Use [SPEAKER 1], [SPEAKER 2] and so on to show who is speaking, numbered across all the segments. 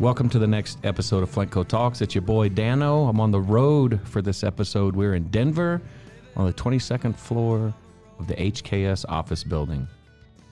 [SPEAKER 1] Welcome to the next episode of Flintco Talks. It's your boy Dano. I'm on the road for this episode. We're in Denver on the 22nd floor of the HKS office building.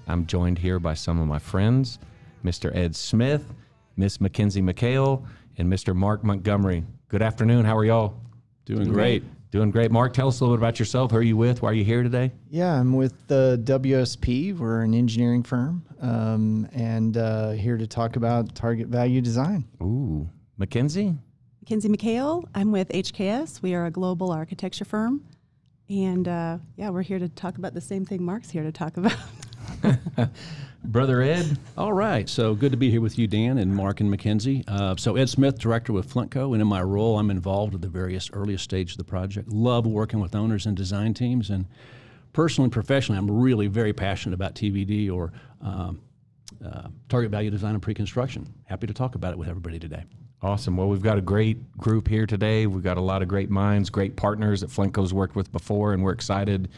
[SPEAKER 1] I'm joined here by some of my friends, Mr. Ed Smith, Miss Mackenzie McHale, and Mr. Mark Montgomery. Good afternoon. How are y'all?
[SPEAKER 2] Doing great.
[SPEAKER 1] Doing great. Mark, tell us a little bit about yourself. Who are you with? Why are you here today?
[SPEAKER 3] Yeah, I'm with the WSP. We're an engineering firm, um, and uh, here to talk about target value design.
[SPEAKER 1] Ooh, Mackenzie.
[SPEAKER 4] Mackenzie McHale. I'm with HKS. We are a global architecture firm. And uh, yeah, we're here to talk about the same thing Mark's here to talk about.
[SPEAKER 1] Brother Ed.
[SPEAKER 2] All right. So good to be here with you, Dan and Mark and Mackenzie. Uh, so Ed Smith, director with Flintco, and in my role, I'm involved with the various earliest stages of the project. Love working with owners and design teams, and personally and professionally, I'm really very passionate about TVD or um, uh, target value design and pre-construction. Happy to talk about it with everybody today.
[SPEAKER 1] Awesome. Well, we've got a great group here today. We've got a lot of great minds, great partners that Flintco's worked with before, and we're excited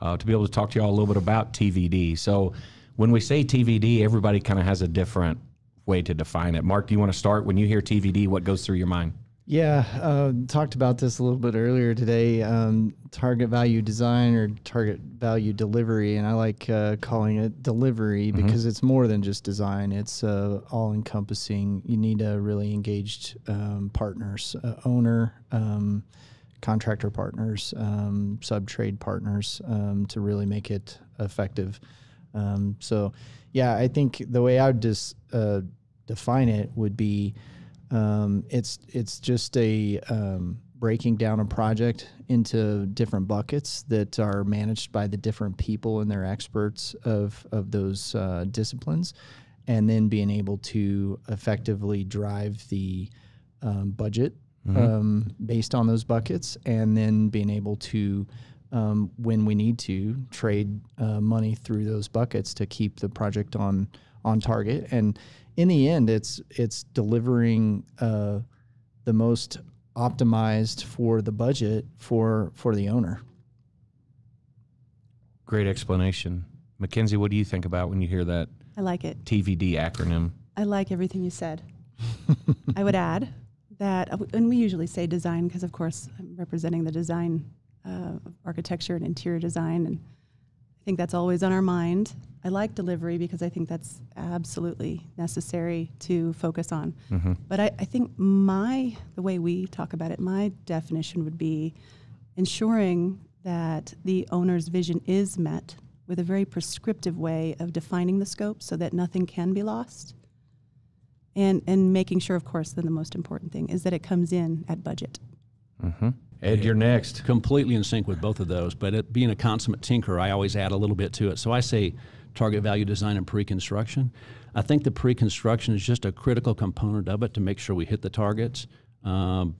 [SPEAKER 1] uh, to be able to talk to y'all a little bit about TVD. So, when we say TVD, everybody kind of has a different way to define it. Mark, do you want to start? When you hear TVD, what goes through your mind?
[SPEAKER 3] Yeah, uh, talked about this a little bit earlier today. Um, target value design or target value delivery, and I like uh, calling it delivery
[SPEAKER 1] Mm-hmm.
[SPEAKER 3] because it's more than just design. It's uh, all encompassing. You need a really engaged um, partners, uh, owner, um, contractor partners, um, sub trade partners um, to really make it effective. Um, so, yeah, I think the way I would just uh, define it would be um, it's it's just a um, breaking down a project into different buckets that are managed by the different people and their experts of of those uh, disciplines, and then being able to effectively drive the um, budget um, based on those buckets, and then being able to um, when we need to trade uh, money through those buckets to keep the project on on target. And in the end, it's it's delivering uh, the most optimized for the budget for for the owner.
[SPEAKER 1] Great explanation. Mackenzie, what do you think about when you hear that
[SPEAKER 4] I like it.
[SPEAKER 1] TVD acronym?
[SPEAKER 4] I like everything you said. I would add that, uh, and we usually say design because, of course, I'm representing the design uh, of architecture and interior design, and I think that's always on our mind. I like delivery because I think that's absolutely necessary to focus on. But I, I think my the way we talk about it, my definition would be ensuring that the owner's vision is met with a very prescriptive way of defining the scope so that nothing can be lost and and making sure of course then the most important thing is that it comes in at budget
[SPEAKER 1] Ed, you're next.
[SPEAKER 2] completely in sync with both of those. But it, being a consummate tinker, I always add a little bit to it. So I say target value design and pre-construction. I think the pre-construction is just a critical component of it to make sure we hit the targets. Um,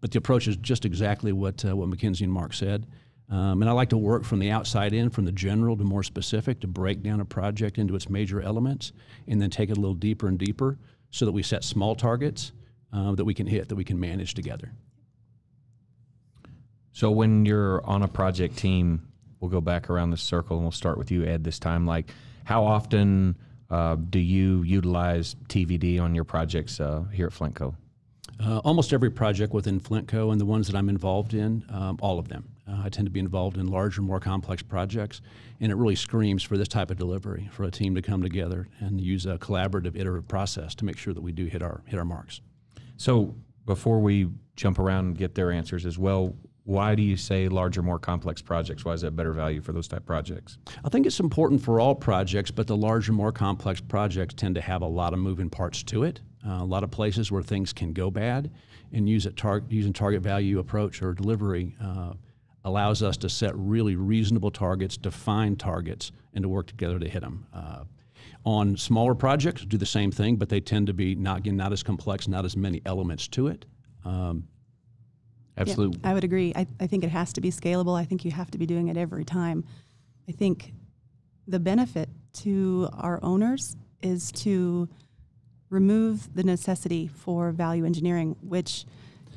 [SPEAKER 2] but the approach is just exactly what uh, what Mackenzie and Mark said. Um, and I like to work from the outside in, from the general to more specific, to break down a project into its major elements, and then take it a little deeper and deeper, so that we set small targets uh, that we can hit, that we can manage together.
[SPEAKER 1] So when you're on a project team, we'll go back around the circle and we'll start with you, Ed, this time. Like, how often uh, do you utilize TVD on your projects uh, here at Flintco?
[SPEAKER 2] Uh, almost every project within Flintco and the ones that I'm involved in, um, all of them. Uh, I tend to be involved in larger, more complex projects, and it really screams for this type of delivery for a team to come together and use a collaborative, iterative process to make sure that we do hit our hit our marks.
[SPEAKER 1] So before we jump around and get their answers as well, why do you say larger, more complex projects? Why is that better value for those type projects?
[SPEAKER 2] I think it's important for all projects, but the larger, more complex projects tend to have a lot of moving parts to it. Uh, a lot of places where things can go bad, and use it tar- using target value approach or delivery uh, allows us to set really reasonable targets, define targets, and to work together to hit them. Uh, on smaller projects, do the same thing, but they tend to be not again not as complex, not as many elements to it. Um,
[SPEAKER 4] Yeah,
[SPEAKER 1] Absolutely.
[SPEAKER 4] I would agree. I, I think it has to be scalable. I think you have to be doing it every time. I think the benefit to our owners is to remove the necessity for value engineering, which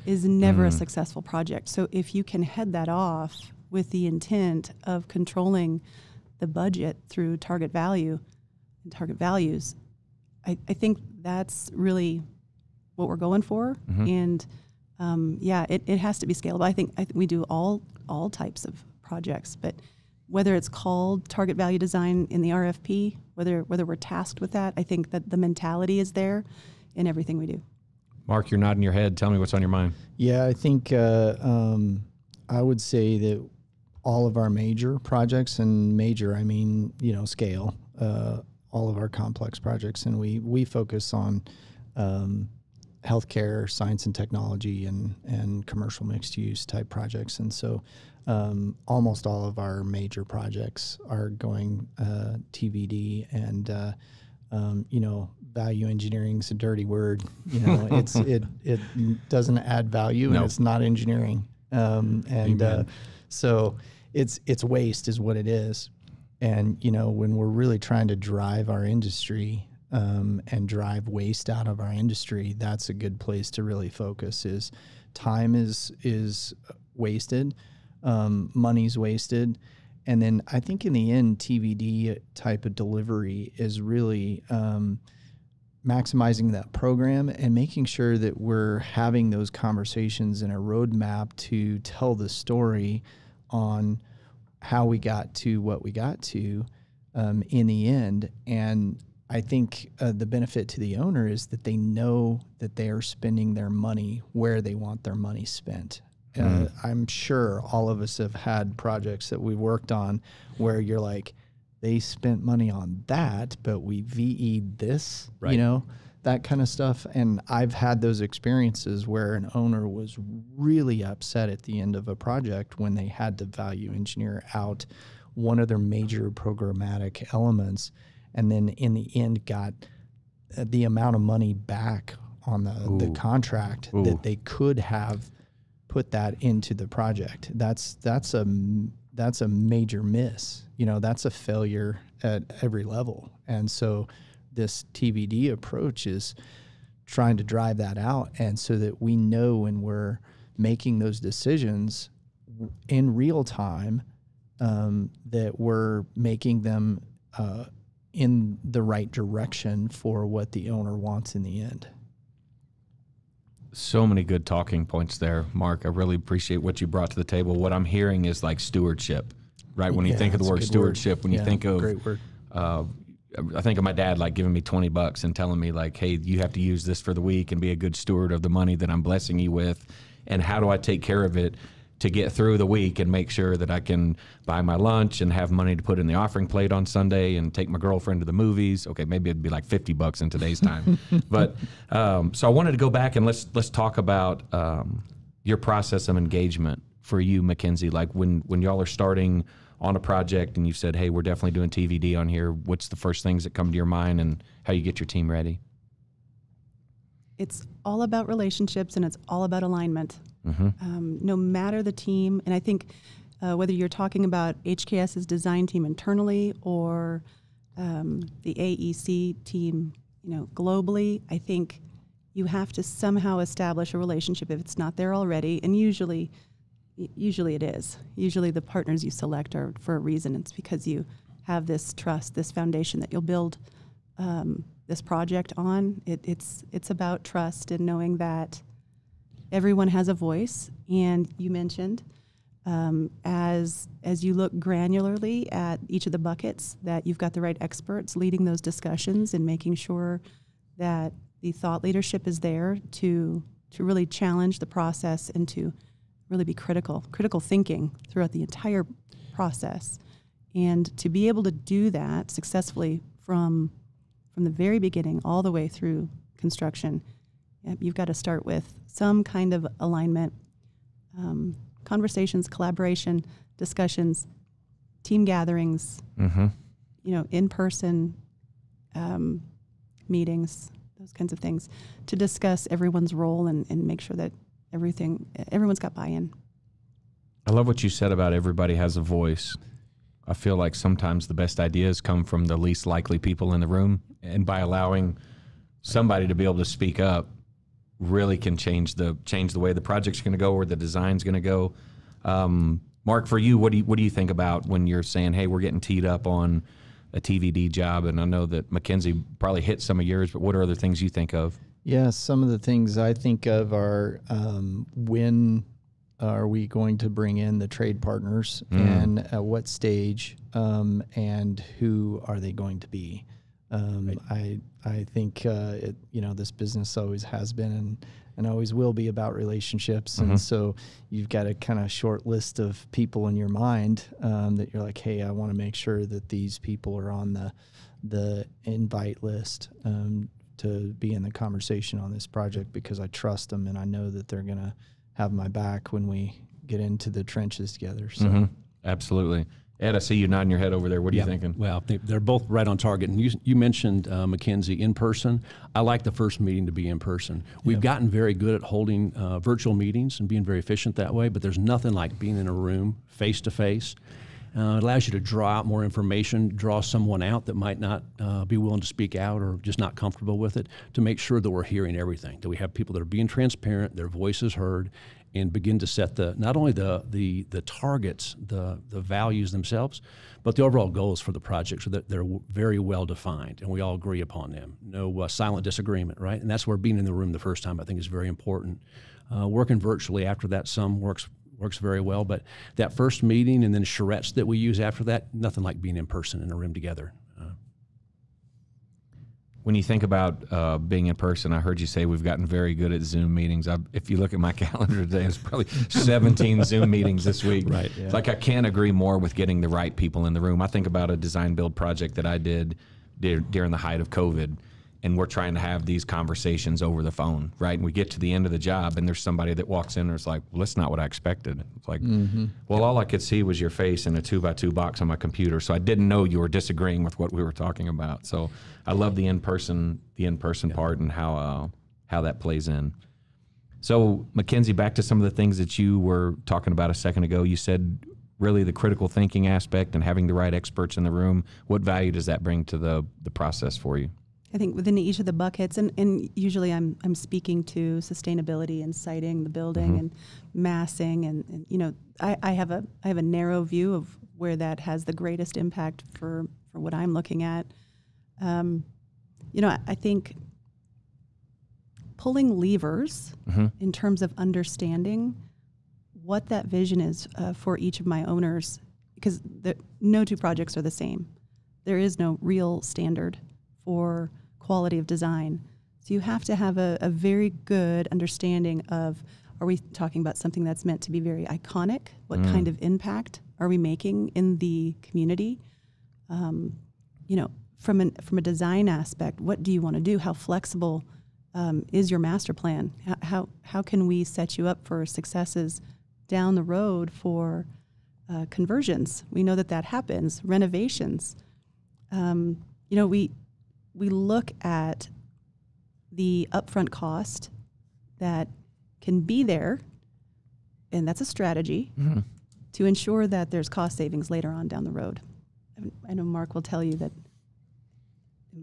[SPEAKER 4] is never a successful project. So if you can head that off with the intent of controlling the budget through target value and target values, I, I think that's really what we're going for, and um, yeah, it, it has to be scalable. I think I think we do all all types of projects, but whether it's called target value design in the RFP, whether whether we're tasked with that, I think that the mentality is there in everything we do.
[SPEAKER 1] Mark, you're nodding your head. Tell me what's on your mind.
[SPEAKER 3] Yeah, I think uh, um, I would say that all of our major projects, and major, I mean, you know, scale, uh, all of our complex projects, and we we focus on um, healthcare, science and technology, and and commercial mixed use type projects, and so um, almost all of our major projects are going uh, TVD and. Uh, um, you know, value engineering is a dirty word. You know, it's it it doesn't add value
[SPEAKER 1] Nope.
[SPEAKER 3] and it's not engineering. Um, and uh, so it's it's waste is what it is. And you know, when we're really trying to drive our industry um, and drive waste out of our industry, that's a good place to really focus. Is time is is wasted, um, money's wasted, and then I think in the end, TVD type of delivery is really um, maximizing that program and making sure that we're having those conversations and a roadmap to tell the story on how we got to what we got to um, in the end. And I think uh, the benefit to the owner is that they know that they are spending their money where they want their money spent. Uh, I'm sure all of us have had projects that we worked on where you're like, they spent money on that, but we VE'd this,
[SPEAKER 2] Right.
[SPEAKER 3] you know, that kind of stuff. And I've had those experiences where an owner was really upset at the end of a project when they had to value engineer out one of their major programmatic elements and then in the end got uh, the amount of money back on the, the contract
[SPEAKER 1] Ooh.
[SPEAKER 3] that they could have put that into the project. That's that's a that's a major miss. You know, that's a failure at every level. And so this TVD approach is trying to drive that out and so that we know when we're making those decisions in real time um, that we're making them uh, in the right direction for what the owner wants in the end.
[SPEAKER 1] So many good talking points there, Mark. I really appreciate what you brought to the table. What I'm hearing is like stewardship, right? When you think of the word
[SPEAKER 3] good word.
[SPEAKER 1] stewardship, when you think of
[SPEAKER 3] great word.
[SPEAKER 1] uh, I think of my dad like giving me 20 bucks and telling me like, "Hey, you have to use this for the week and be a good steward of the money that I'm blessing you with." And how do I take care of it to get through the week and make sure that I can buy my lunch and have money to put in the offering plate on Sunday and take my girlfriend to the movies? Okay, maybe it'd be like 50 bucks in today's time. but um, so I wanted to go back and let's let's talk about um, your process of engagement for you, Mackenzie. Like when when y'all are starting on a project and you said, "Hey, we're definitely doing TVD on here." What's the first things that come to your mind and how you get your team ready?
[SPEAKER 4] It's all about relationships and it's all about alignment. Um, no matter the team, and I think uh, whether you're talking about HKS's design team internally or um, the AEC team, you know, globally, I think you have to somehow establish a relationship if it's not there already, and usually, usually it is. Usually, the partners you select are for a reason. It's because you have this trust, this foundation that you'll build um, this project on. It, it's it's about trust and knowing that everyone has a voice. And you mentioned um, as as you look granularly at each of the buckets that you've got the right experts leading those discussions and making sure that the thought leadership is there to to really challenge the process and to really be critical critical thinking throughout the entire process and to be able to do that successfully from from the very beginning all the way through construction you've got to start with some kind of alignment um, conversations collaboration discussions team gatherings
[SPEAKER 1] Mm-hmm.
[SPEAKER 4] you know in person um, meetings those kinds of things to discuss everyone's role and, and make sure that everything everyone's got buy-in
[SPEAKER 1] I love what you said about everybody has a voice. I feel like sometimes the best ideas come from the least likely people in the room, and by allowing somebody to be able to speak up, really can change the change the way the project's going to go or the design's going to go. Um, Mark, for you, what do you what do you think about when you're saying, "Hey, we're getting teed up on a TVD job"? And I know that Mackenzie probably hit some of yours, but what are other things you think of?
[SPEAKER 3] Yeah, some of the things I think of are um, when are we going to bring in the trade partners
[SPEAKER 1] Mm.
[SPEAKER 3] and at what stage um, and who are they going to be? Um, I I think uh, it you know this business always has been and and always will be about relationships
[SPEAKER 1] Mhm.
[SPEAKER 3] and so you've got a kind of short list of people in your mind um, that you're like hey I want to make sure that these people are on the the invite list um, to be in the conversation on this project because I trust them and I know that they're gonna have my back when we get into the trenches together. So
[SPEAKER 1] Mhm. Absolutely. Ed, I see you nodding your head over there. What are
[SPEAKER 2] Yeah.
[SPEAKER 1] you thinking?
[SPEAKER 2] Well, they, they're both right on target. And you, you mentioned uh, Mackenzie in person. I like the first meeting to be in person. We've gotten very good at holding uh, virtual meetings and being very efficient that way, but there's nothing like being in a room face to face. It allows you to draw out more information, draw someone out that might not uh, be willing to speak out or just not comfortable with it, to make sure that we're hearing everything. That we have people that are being transparent, their voices heard, and begin to set the not only the the the targets, the the values themselves, but the overall goals for the project, so that they're very well defined and we all agree upon them. No uh, silent disagreement, right? And that's where being in the room the first time I think is very important. Uh, working virtually after that, some works works very well, but that first meeting and then charrettes that we use after that, nothing like being in person in a room together.
[SPEAKER 1] When you think about uh, being in person, I heard you say we've gotten very good at Zoom meetings. I, if you look at my calendar today, it's probably 17 Zoom meetings this week.
[SPEAKER 2] Right,
[SPEAKER 1] It's like I can't agree more with getting the right people in the room. I think about a design build project that I did dur- during the height of COVID, and we're trying to have these conversations over the phone, right? And we get to the end of the job, and there's somebody that walks in and it's like, well, that's not what I expected. It's like, well, all I could see was your face in a two by two box on my computer, so I didn't know you were disagreeing with what we were talking about. So I love the in person, the in person part, and how uh, how that plays in. So Mackenzie, back to some of the things that you were talking about a second ago. You said really the critical thinking aspect and having the right experts in the room. What value does that bring to the the process for you?
[SPEAKER 4] I think within each of the buckets, and, and usually I'm I'm speaking to sustainability and siting the building and massing, and, and you know I, I have a I have a narrow view of where that has the greatest impact for for what I'm looking at. Um, you know, I, I think pulling levers in terms of understanding what that vision is uh, for each of my owners, because the, no two projects are the same. There is no real standard for quality of design. So you have to have a, a very good understanding of are we talking about something that's meant to be very iconic? What kind of impact are we making in the community? Um, you know, from an from a design aspect, what do you want to do? How flexible um, is your master plan? How, how how can we set you up for successes down the road for uh, conversions? We know that that happens. Renovations. Um, you know, we we look at the upfront cost that can be there, and that's a strategy to ensure that there's cost savings later on down the road. I know Mark will tell you that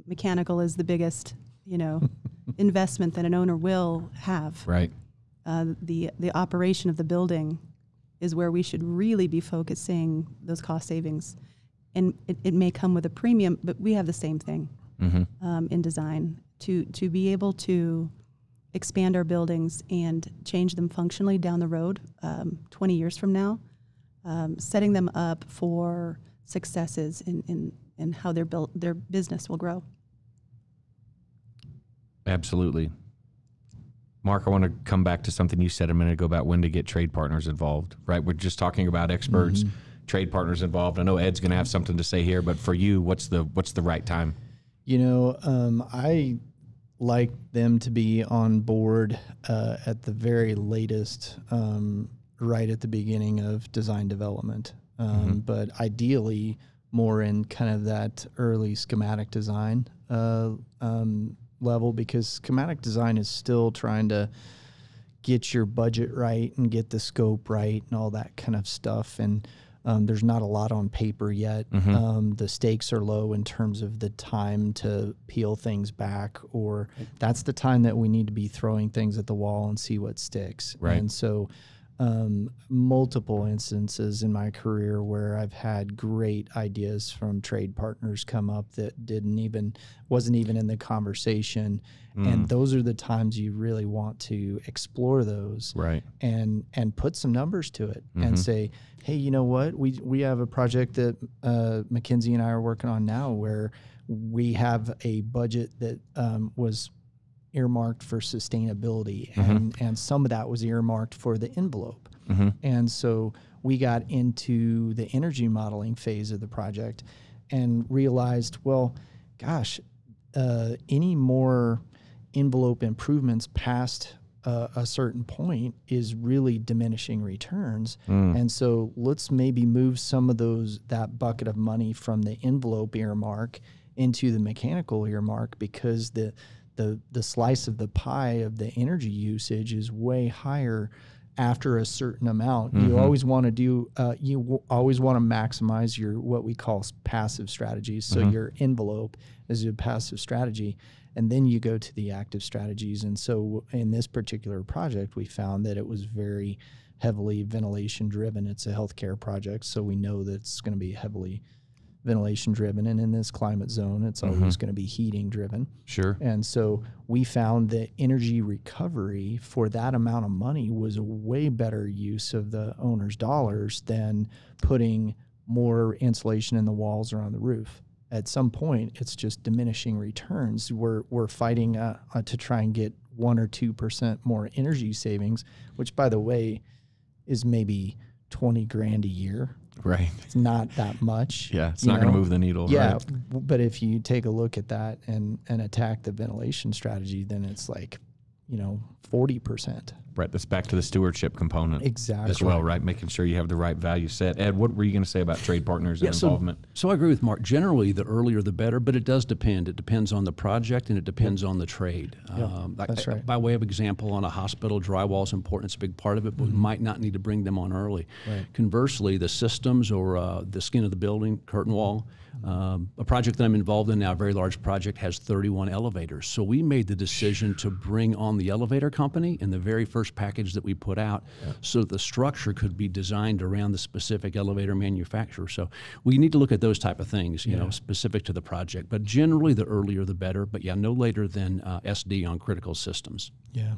[SPEAKER 4] mechanical is the biggest, you know, investment that an owner will have.
[SPEAKER 1] Right.
[SPEAKER 4] Uh, the the operation of the building is where we should really be focusing those cost savings, and it, it may come with a premium, but we have the same thing um, in design to to be able to expand our buildings and change them functionally down the road, um, 20 years from now, um, setting them up for successes in, in, in how their built their business will grow.
[SPEAKER 1] Absolutely. Mark, I want to come back to something you said a minute ago about when to get trade partners involved, right? We're just talking about experts, trade partners involved. I know Ed's going to have something to say here, but for you, what's the what's the right time?
[SPEAKER 3] You know, um, I like them to be on board uh, at the very latest, um, right at the beginning of design development. Um, But ideally, more in kind of that early schematic design uh, um, level, because schematic design is still trying to get your budget right and get the scope right and all that kind of stuff. And um, there's not a lot on paper yet. Um, the stakes are low in terms of the time to peel things back, or that's the time that we need to be throwing things at the wall and see what sticks.
[SPEAKER 1] Right.
[SPEAKER 3] And so um, multiple instances in my career where I've had great ideas from trade partners come up that didn't even wasn't even in the conversation, and those are the times you really want to explore those
[SPEAKER 1] Right.
[SPEAKER 3] and and put some numbers to it and say, hey, you know what? We we have a project that uh, Mackenzie and I are working on now where we have a budget that um, was earmarked for sustainability, and and some of that was earmarked for the envelope, and so we got into the energy modeling phase of the project and realized, well, gosh, uh, any more envelope improvements past uh, a certain point is really diminishing returns. And so let's maybe move some of those that bucket of money from the envelope earmark into the mechanical earmark because the the the slice of the pie of the energy usage is way higher after a certain amount. You always want to do uh, you w- always want to maximize your what we call passive strategies. So your envelope is a passive strategy, and then you go to the active strategies. And so in this particular project, we found that it was very heavily ventilation driven. It's a healthcare project, so we know that it's going to be heavily ventilation driven, and in this climate zone, it's always going to be heating driven.
[SPEAKER 1] Sure.
[SPEAKER 3] And so we found that energy recovery for that amount of money was a way better use of the owner's dollars than putting more insulation in the walls or on the roof. At some point, it's just diminishing returns. We're, we're fighting uh, uh, to try and get one or 2% more energy savings, which, by the way, is maybe 20 grand a year.
[SPEAKER 1] Right.
[SPEAKER 3] It's not that much.
[SPEAKER 1] Yeah. It's not going to move the needle.
[SPEAKER 3] Yeah,
[SPEAKER 1] Right.
[SPEAKER 3] but if you take a look at that and and attack the ventilation strategy, then it's like, you know, forty percent.
[SPEAKER 1] Right. That's back to the stewardship component
[SPEAKER 3] Exactly.
[SPEAKER 1] as well, right? Making sure you have the right value set. Ed, what were you going to say about trade partners and
[SPEAKER 2] Yeah, so,
[SPEAKER 1] involvement?
[SPEAKER 2] so I agree with Mark. Generally, the earlier the better, but it does depend. It depends on the project and it depends on the trade. Um, like-
[SPEAKER 3] that's right.
[SPEAKER 2] By way of example, on a hospital, drywall is important. It's a big part of it, but
[SPEAKER 3] Mm-hmm.
[SPEAKER 2] we might not need to bring them on early. Conversely, the systems or uh, the skin of the building, curtain wall, um, a project that I'm involved in now, a very large project, has 31 elevators. So we made the decision to bring on the elevator company in the very first package that we put out so that the structure could be designed around the specific elevator manufacturer. So we need to look at those type of things, you know, specific to the project. But generally, the earlier the better. But yeah, no later than uh, SD on critical systems.
[SPEAKER 3] Yeah.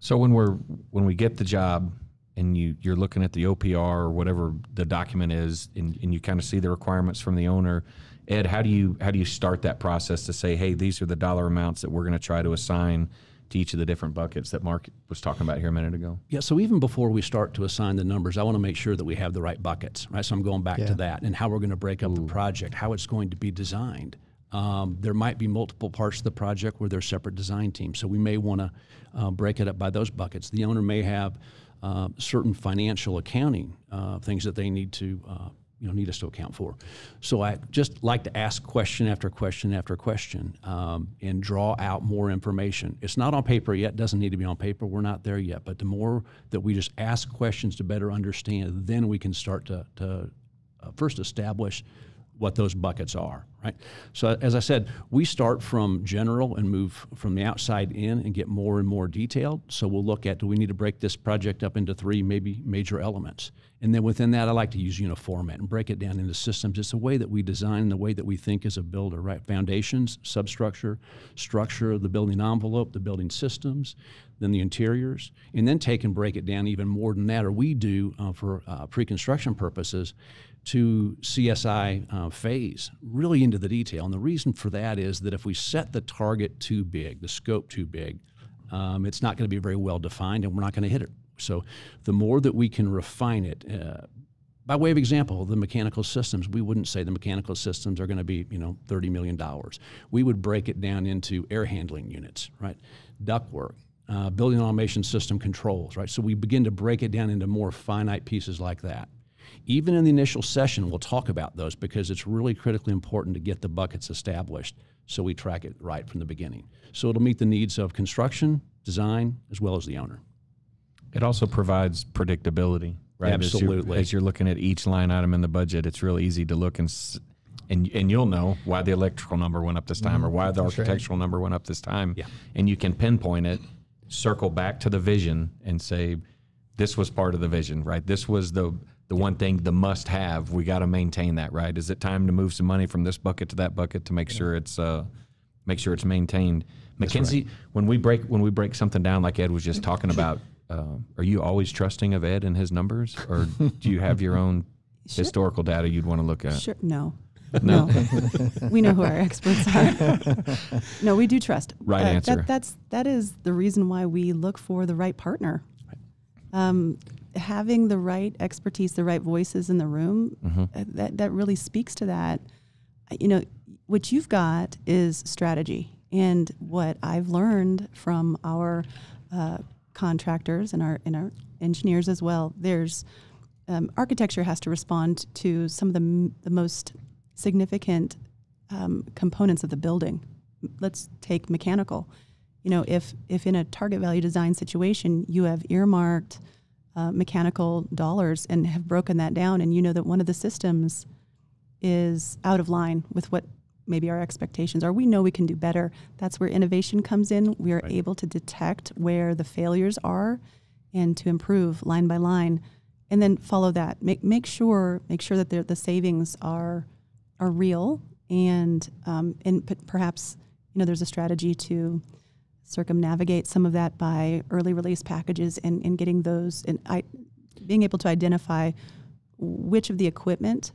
[SPEAKER 1] So when we're when we get the job and you you're looking at the OPR or whatever the document is and, and you kind of see the requirements from the owner, Ed, how do you how do you start that process to say, hey, these are the dollar amounts that we're going to try to assign to each of the different buckets that Mark was talking about here a minute ago?
[SPEAKER 2] Yeah, so even before we start to assign the numbers, I want to make sure that we have the right buckets, right? So I'm going back
[SPEAKER 3] Yeah.
[SPEAKER 2] to that and how we're going to break up the project, how it's going to be designed. Um, there might be multiple parts of the project where there's separate design teams, so we may want to uh, break it up by those buckets. The owner may have uh, certain financial accounting uh, things that they need to uh, you know need us to account for. So I just like to ask question after question after question um, and draw out more information. It's not on paper yet; doesn't need to be on paper. We're not there yet. But the more that we just ask questions to better understand, then we can start to, to uh, first establish what those buckets are, right? So as I said, we start from general and move from the outside in and get more and more detailed. So we'll look at do we need to break this project up into three maybe major elements, and then within that, I like to use uniformat and break it down into systems. It's the way that we design, the way that we think as a builder, right? Foundations, substructure, structure of the building envelope, the building systems, then the interiors, and then take and break it down even more than that, or we do uh, for uh, pre-construction purposes to CSI uh, phase, really into the detail. And the reason for that is that if we set the target too big, the scope too big, um, it's not going to be very well defined and we're not going to hit it. So the more that we can refine it, uh, by way of example, the mechanical systems, we wouldn't say the mechanical systems are going to be, you know, $30 million. We would break it down into air handling units, right? Ductwork, uh, building automation system controls, right? So we begin to break it down into more finite pieces like that. Even in the initial session, we'll talk about those because it's really critically important to get the buckets established so we track it right from the beginning. So it'll meet the needs of construction, design, as well as the owner.
[SPEAKER 1] It also provides predictability, right? As you're-
[SPEAKER 2] Absolutely.
[SPEAKER 1] As you're, looking at each line item in the budget, it's real easy to look and and and you'll know why the electrical number went up this time or mm-hmm. why the architectural number went up this time.
[SPEAKER 2] Yeah.
[SPEAKER 1] And you can pinpoint it, circle back to the vision, and say, this was part of the vision, right? This was the the one thing, the must have. We got to maintain that, right? Is it time to move some money from this bucket to that bucket to make sure it's uh, make sure it's maintained? Mackenzie, when we break when we break something down, like Ed was just talking about, uh, are you always trusting of Ed and his numbers, or do you have your own
[SPEAKER 4] Sure.
[SPEAKER 1] historical data you'd want to look at?
[SPEAKER 4] Sure. No.
[SPEAKER 1] No.
[SPEAKER 4] No. we know who our experts are. no, we do trust.
[SPEAKER 1] Right
[SPEAKER 4] Uh,
[SPEAKER 1] answer.
[SPEAKER 4] That, that's that is the reason why we look for the right partner. Um, having the right expertise, the right voices in the room,
[SPEAKER 1] Mm-hmm.
[SPEAKER 4] uh, that that really speaks to that. Uh, You know, what you've got is strategy, and what I've learned from our uh, contractors and our and our engineers as well. There's um, architecture has to respond to some of the, m- the most significant um, components of the building. Let's take mechanical. You know, if if in a target value design situation you have earmarked uh, mechanical dollars and have broken that down, and you know that one of the systems is out of line with what maybe our expectations are. We know we can do better. That's where innovation comes in. We are able to detect where the failures are and to improve line by line and then follow that. Make make sure make sure that the the savings are are real and um, and perhaps you know there's a strategy to circumnavigate some of that by early release packages and, and getting those and I being able to identify which of the equipment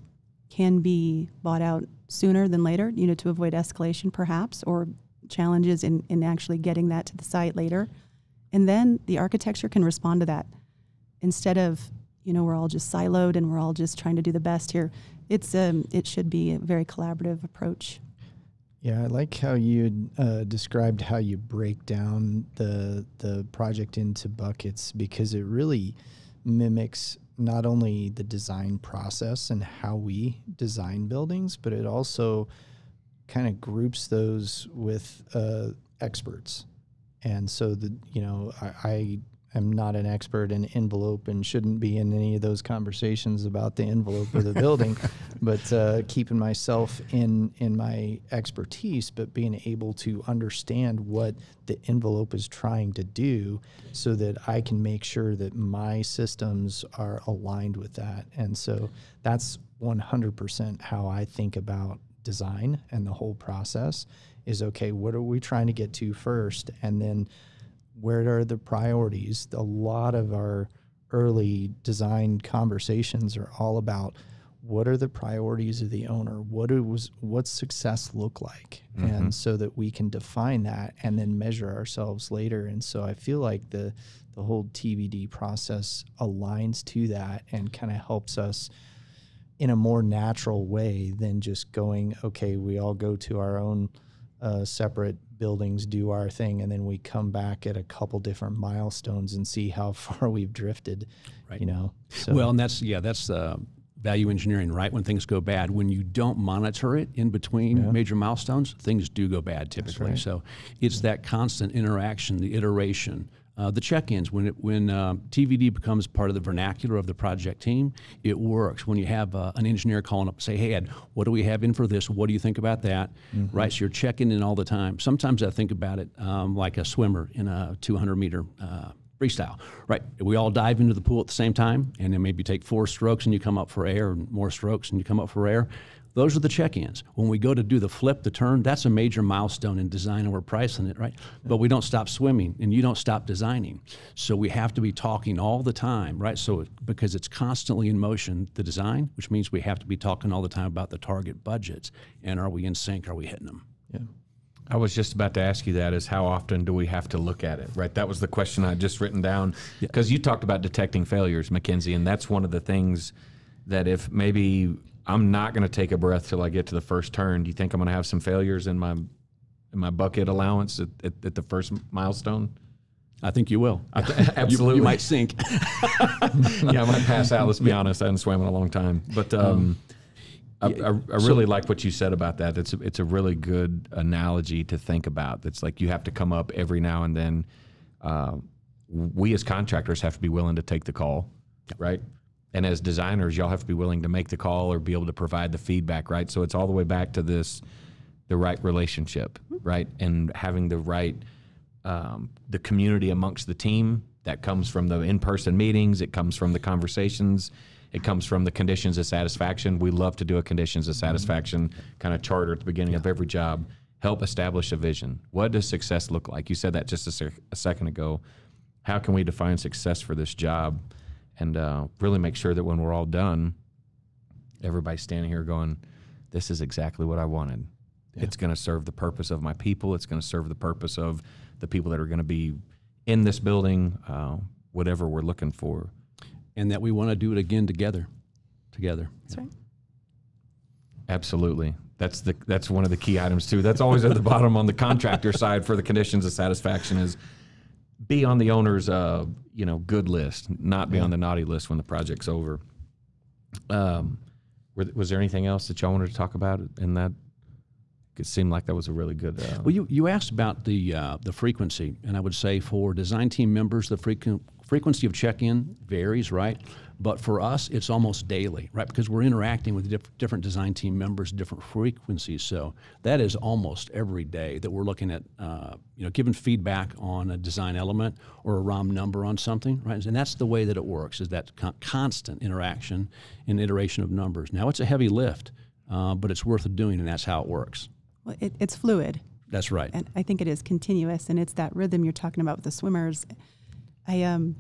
[SPEAKER 4] can be bought out sooner than later, you know, to avoid escalation perhaps or challenges in, in actually getting that to the site later. And then the architecture can respond to that instead of, you know, we're all just siloed and we're all just trying to do the best here. It's um, it should be a very collaborative approach.
[SPEAKER 3] Yeah, I like how you uh, described how you break down the the project into buckets because it really mimics not only the design process and how we design buildings, but it also kind of groups those with uh, experts. And so the you know I, I am not an expert in envelope and shouldn't be in any of those conversations about the envelope of the building, but uh, keeping myself in in my expertise, but being able to understand what the envelope is trying to do, so that I can make sure that my systems are aligned with that. And so that's 100% how I think about design and the whole process is okay what are we trying to get to first and then where are the priorities? A lot of our early design conversations are all about what are the priorities of the owner? What was what's success look like? And so that we can define that and then measure ourselves later. And so i feel like the the whole tvd process aligns to that and kind of helps us in a more natural way than just going, okay, we all go to our own uh, separate buildings, do our thing, and then we come back at a couple different milestones and see how far we've drifted.
[SPEAKER 2] Right.
[SPEAKER 3] You know. So,
[SPEAKER 2] Well, and that's yeah, that's uh, value engineering, right? When things go bad, when you don't monitor it in between major milestones, things do go bad typically. So it's that constant interaction, the iteration. Uh, the check-ins when it, when uh, TVD becomes part of the vernacular of the project team, it works. When you have uh, an engineer calling up, and say, "Hey Ed, what do we have in for this? What do you think about that?" Right, so you're checking in all the time. Sometimes I think about it um, like a swimmer in a 200 meter uh, freestyle, right? We all dive into the pool at the same time, and then maybe take four strokes and you come up for air, and more strokes and you come up for air. Those are the check-ins. When we go to do the flip, the turn, that's a major milestone in design, and we're pricing it, right? But we don't stop swimming, and you don't stop designing. So we have to be talking all the time, right? So because it's constantly in motion, the design, which means we have to be talking all the time about the target budgets, and are we in sync? Are we hitting them?
[SPEAKER 3] yeah.
[SPEAKER 1] I was just about to ask you that is how often do we have to look at it, right? That was the question I had just written down because you talked about detecting failures, Mackenzie, and that's one of the things that if maybe I'm not going to take a breath till I get to the first turn, do you think I'm going to have some failures in my in my bucket allowance at, at, at the first milestone?
[SPEAKER 2] I think you will.
[SPEAKER 1] I th-
[SPEAKER 2] You-
[SPEAKER 1] absolutely.
[SPEAKER 2] You, might sink.
[SPEAKER 1] yeah, I might pass out. Let's be honest. I haven't swam in a long time, but um, I, I, I really like what you said about that. It's a, it's a really good analogy to think about. It's like you have to come up every now and then. Uh, we as contractors have to be willing to take the call, right? And as designers, y'all have to be willing to make the call or be able to provide the feedback, right? So it's all the way back to this, the right relationship, right? And having the right, um, the community amongst the team that comes from the in-person meetings. It comes from the conversations. It comes from the conditions of satisfaction. We love to do a conditions of satisfaction kind of charter at the beginning of every job. Help establish a vision. What does success look like? You said that just a, sec- a second ago. How can we define success for this job, and uh, really make sure that when we're all done, everybody's standing here going, "This is exactly what I wanted." It's going to serve the purpose of my people. It's going to serve the purpose of the people that are going to be in this building, uh, whatever we're looking for.
[SPEAKER 2] and that we want to do it again together, together.
[SPEAKER 4] That's right.
[SPEAKER 1] Absolutely. That's the that's one of the key items too. That's always at the bottom on the contractor side for the conditions of satisfaction is be on the owner's uh, you know good list, not be on the naughty list when the project's over. Um, were, was there anything else that y'all wanted to talk about in that? It seemed like that was a really good. Uh,
[SPEAKER 2] Well, you, you asked about the uh, the frequency, and I would say for design team members, the frequ- frequency of check-in varies, right? But for us, it's almost daily, right? Because we're interacting with diff- different design team members, different frequencies. So that is almost every day that we're looking at, uh, you know, giving feedback on a design element or a ROM number on something, right? And that's the way that it works: is that con- constant interaction and iteration of numbers. Now it's a heavy lift, uh, but it's worth doing, and that's how it works.
[SPEAKER 4] Well, it, it's fluid.
[SPEAKER 2] That's right.
[SPEAKER 4] and I think it is continuous, and it's that rhythm you're talking about with the swimmers. I um,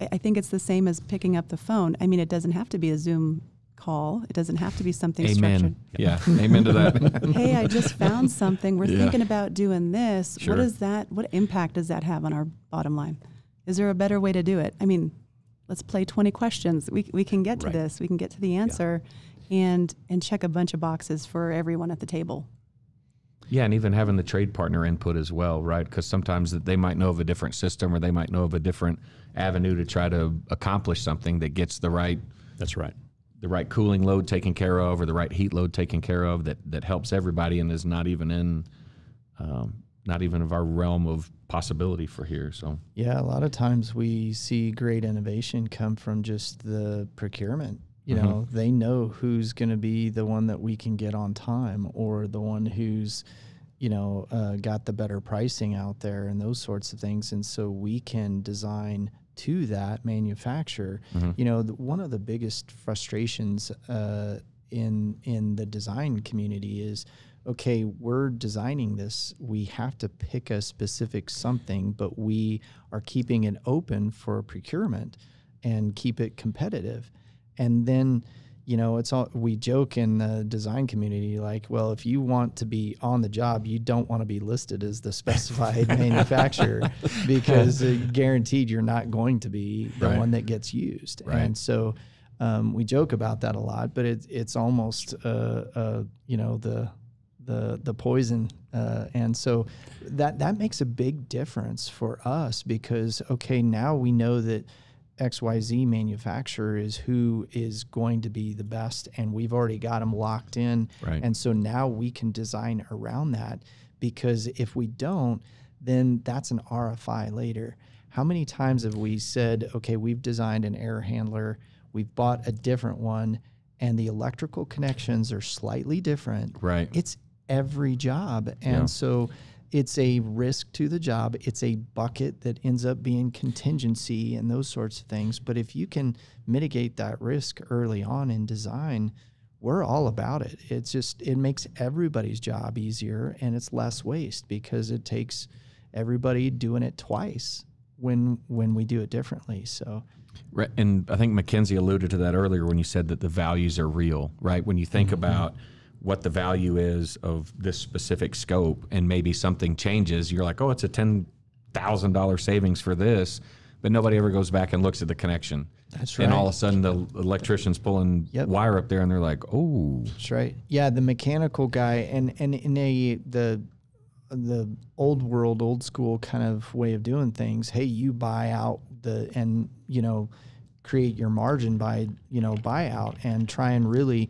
[SPEAKER 4] I I think it's the same as picking up the phone. I mean, it doesn't have to be a Zoom call. It doesn't have to be something
[SPEAKER 1] amen. Yeah, amen to that.
[SPEAKER 4] Hey, I just found something. We're
[SPEAKER 1] Yeah.
[SPEAKER 4] thinking about doing this.
[SPEAKER 1] Sure.
[SPEAKER 4] What is that? What impact does that have on our bottom line? Is there a better way to do it? I mean, let's play 20 questions. We we can get to
[SPEAKER 2] Right.
[SPEAKER 4] this. We can get to the answer, and and check a bunch of boxes for everyone at the table.
[SPEAKER 1] Yeah, and even having the trade partner input as well, right? Because sometimes they might know of a different system or they might know of a different avenue to try to accomplish something that gets the right
[SPEAKER 2] That's right.
[SPEAKER 1] the right cooling load taken care of or the right heat load taken care of that that helps everybody and is not even in um, not even of our realm of possibility for here. So
[SPEAKER 3] Yeah, a lot of times we see great innovation come from just the procurement. You
[SPEAKER 1] Mm-hmm.
[SPEAKER 3] know, they know who's going to be the one that we can get on time or the one who's, you know, uh, got the better pricing out there and those sorts of things. And so we can design to that manufacturer.
[SPEAKER 1] Mm-hmm.
[SPEAKER 3] You know, the, one of the biggest frustrations uh, in in the design community is okay, we're designing this. We have to pick a specific something, but we are keeping it open for procurement and keep it competitive. And then, you know, it's all we joke in the design community like, well, if you want to be on the job, you don't want to be listed as the specified manufacturer because uh, guaranteed you're not going to be the
[SPEAKER 1] Right.
[SPEAKER 3] one that gets used.
[SPEAKER 1] Right.
[SPEAKER 3] And so um, we joke about that a lot, but it's it's almost uh, uh, you know the the the poison, uh, and so that that makes a big difference for us because okay, now we know that XYZ manufacturer is who is going to be the best, and we've already got them locked in,
[SPEAKER 1] Right.
[SPEAKER 3] and so now we can design around that because if we don't, then that's an RFI later. How many times have we said, okay, we've designed an air handler, we've bought a different one, and the electrical connections are slightly different?
[SPEAKER 1] right.
[SPEAKER 3] It's every job. And
[SPEAKER 1] Yeah.
[SPEAKER 3] so it's a risk to the job. It's a bucket that ends up being contingency and those sorts of things. But if you can mitigate that risk early on in design, we're all about it. It's just, it makes everybody's job easier and it's less waste because it takes everybody doing it twice when when we do it differently. So
[SPEAKER 1] Right, and I think Mackenzie alluded to that earlier when you said that the values are real, right? When you think mm-hmm. about what the value is of this specific scope, and maybe something changes, you're like, oh, it's a ten thousand dollar savings for this, but nobody ever goes back and looks at the connection.
[SPEAKER 3] That's right.
[SPEAKER 1] And all of a sudden, the electrician's pulling
[SPEAKER 3] Yep.
[SPEAKER 1] wire up there, and they're like, oh,
[SPEAKER 3] That's right. Yeah, the mechanical guy, and and in a the the old world, old school kind of way of doing things. Hey, you buy out the and you know create your margin by you know buyout and try and really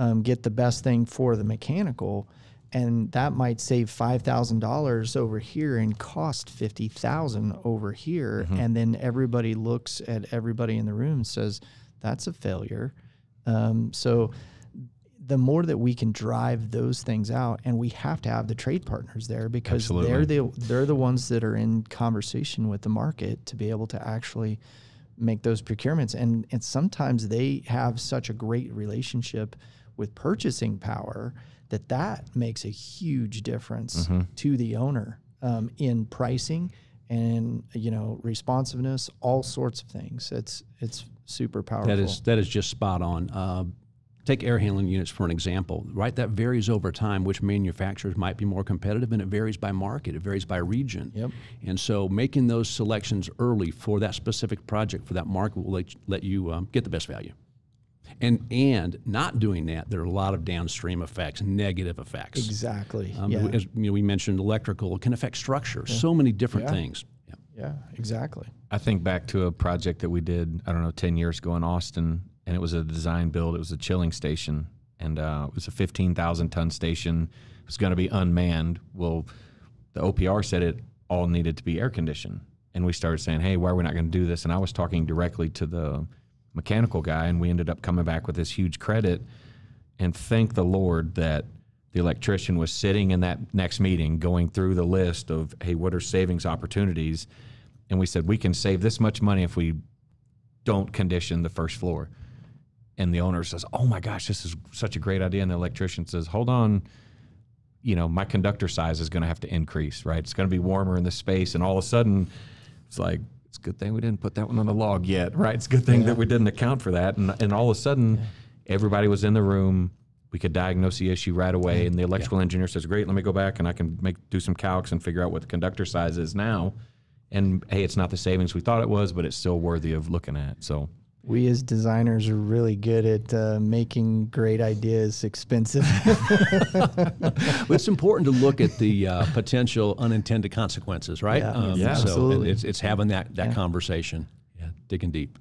[SPEAKER 3] um, get the best thing for the mechanical. And that might save five thousand dollars over here and cost fifty thousand over here. And then everybody looks at everybody in the room and says, "That's a failure." Um, so the more that we can drive those things out, and we have to have the trade partners there because
[SPEAKER 1] Absolutely.
[SPEAKER 3] they're the they're the ones that are in conversation with the market to be able to actually make those procurements. And and sometimes they have such a great relationship with purchasing power that that makes a huge difference to the owner um, in pricing and you know responsiveness, all sorts of things. It's it's super powerful.
[SPEAKER 2] That is that is just spot on. Uh, take air handling units for an example, right? That varies over time. Which manufacturers might be more competitive, and it varies by market. It varies by region.
[SPEAKER 3] Yep.
[SPEAKER 2] And so, making those selections early for that specific project for that market will let, let you um, get the best value. And and not doing that, there are a lot of downstream effects, negative effects.
[SPEAKER 3] exactly.
[SPEAKER 2] Um,
[SPEAKER 3] yeah.
[SPEAKER 2] As you know, we mentioned electrical can affect structure. So many different
[SPEAKER 3] Yeah.
[SPEAKER 2] things. Yeah.
[SPEAKER 3] yeah. Exactly.
[SPEAKER 1] I think back to a project that we did, I don't know, 10 years ago in Austin, and it was a design build. It was a chilling station, and uh, it was a 15,000 ton station. It was going to be unmanned. Well, the OPR said it all needed to be air conditioned. And we started saying, hey, why are we not going to do this? And I was talking directly to the mechanical guy, and we ended up coming back with this huge credit. And thank the Lord that the electrician was sitting in that next meeting going through the list of, hey, what are savings opportunities? And we said, we can save this much money if we don't condition the first floor. And the owner says, oh my gosh, this is such a great idea. And the electrician says, hold on, you know, my conductor size is going to have to increase, right? It's going to be warmer in the space. And all of a sudden, it's like, a good thing we didn't put that one on the log yet, right? It's a good thing that we didn't account for that. And, and all of a sudden, everybody was in the room. We could diagnose the issue right away. And the electrical engineer says, great, let me go back and I can make do some calcs and figure out what the conductor size is now. And hey, it's not the savings we thought it was, but it's still worthy of looking at. So
[SPEAKER 3] We as designers are really good at uh, making great ideas expensive.
[SPEAKER 2] But it's important to look at the uh, potential unintended consequences, right? Um,
[SPEAKER 3] Yeah. Yeah,
[SPEAKER 2] so
[SPEAKER 3] absolutely.
[SPEAKER 2] It's, it's having that, that conversation, yeah, digging deep.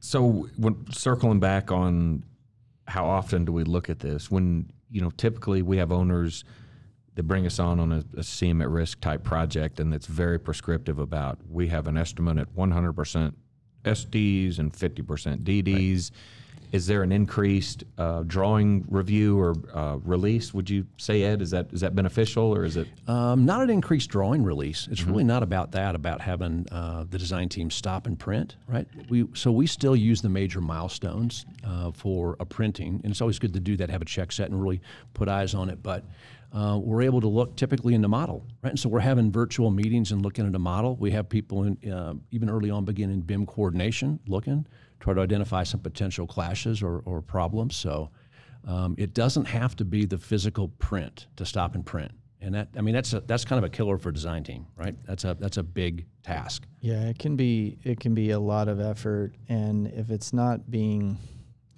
[SPEAKER 1] So when circling back on how often do we look at this? When you know, typically we have owners that bring us on on a, a CM at risk type project, and it's very prescriptive about we have an estimate at 100% SDs and 50% DDs. Is there an increased uh, drawing review or uh, release? Would you say, Ed? Is that is that beneficial or is it?
[SPEAKER 2] Um, not an increased drawing release. It's really not about that. About having uh, the design team stop and print, right? We so we still use the major milestones uh, for a printing, and it's always good to do that. Have a check set and really put eyes on it. But uh, we're able to look typically in the model, right? And so we're having virtual meetings and looking at a model. We have people in uh, even early on beginning BIM coordination, looking try to identify some potential clashes or, or problems. So. Um, it doesn't have to be the physical print to stop and print, and that I mean that's a, that's kind of a killer for a design team, right? That's a that's a big task.
[SPEAKER 3] Yeah, it can be it can be a lot of effort, and if it's not being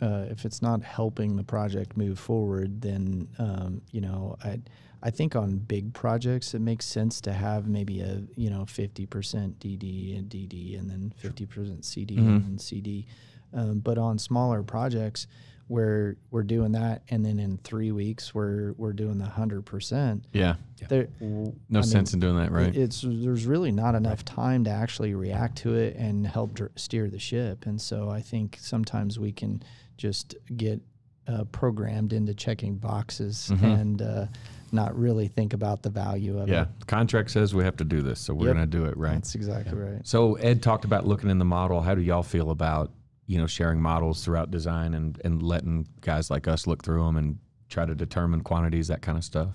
[SPEAKER 3] uh, if it's not helping the project move forward, then um, you know I I think on big projects it makes sense to have maybe a you know fifty percent DD and DD, and then fifty percent CD and CD. Um, but on smaller projects where we're doing that, and then in three weeks we're we're doing the hundred percent.
[SPEAKER 1] Yeah,
[SPEAKER 3] There,
[SPEAKER 1] no
[SPEAKER 3] I mean,
[SPEAKER 1] sense in doing that, right?
[SPEAKER 3] it's there's really not enough time to actually react to it and help dr- steer the ship. And so I think sometimes we can just get uh, programmed into checking boxes and uh, not really think about the value of
[SPEAKER 1] yeah,
[SPEAKER 3] it.
[SPEAKER 1] the contract says we have to do this, so we're
[SPEAKER 3] Yep.
[SPEAKER 1] going to do it, right?
[SPEAKER 3] That's exactly right.
[SPEAKER 1] So Ed talked about looking in the model. How do y'all feel about you know sharing models throughout design and and letting guys like us look through them and try to determine quantities, that kind of stuff?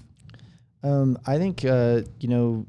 [SPEAKER 3] Um, I think uh, you know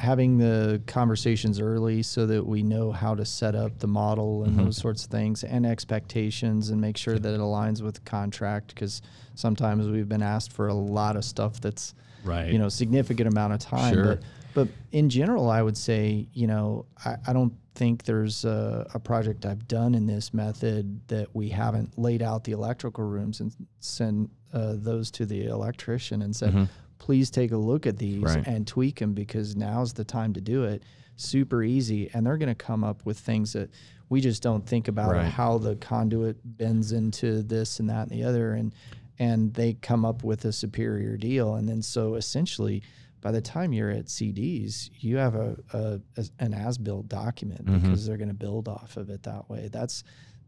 [SPEAKER 3] having the conversations early so that we know how to set up the model and mm-hmm. those sorts of things and expectations and make sure that it aligns with contract because sometimes we've been asked for a lot of stuff that's
[SPEAKER 2] Right.
[SPEAKER 3] you know significant amount of time
[SPEAKER 1] Sure.
[SPEAKER 3] but but in general i would say you know i, I don't think there's a, a project i've done in this method that we haven't laid out the electrical rooms and send uh, those to the electrician and said please take a look at these
[SPEAKER 1] Right.
[SPEAKER 3] and tweak them because now's the time to do it. Super easy. And they're going to come up with things that we just don't think about
[SPEAKER 1] Right.
[SPEAKER 3] how the conduit bends into this and that and the other. And and they come up with a superior deal. And then so essentially by the time you're at CDs you have a, a, a- an as built document because they're going to build off of it that way. That's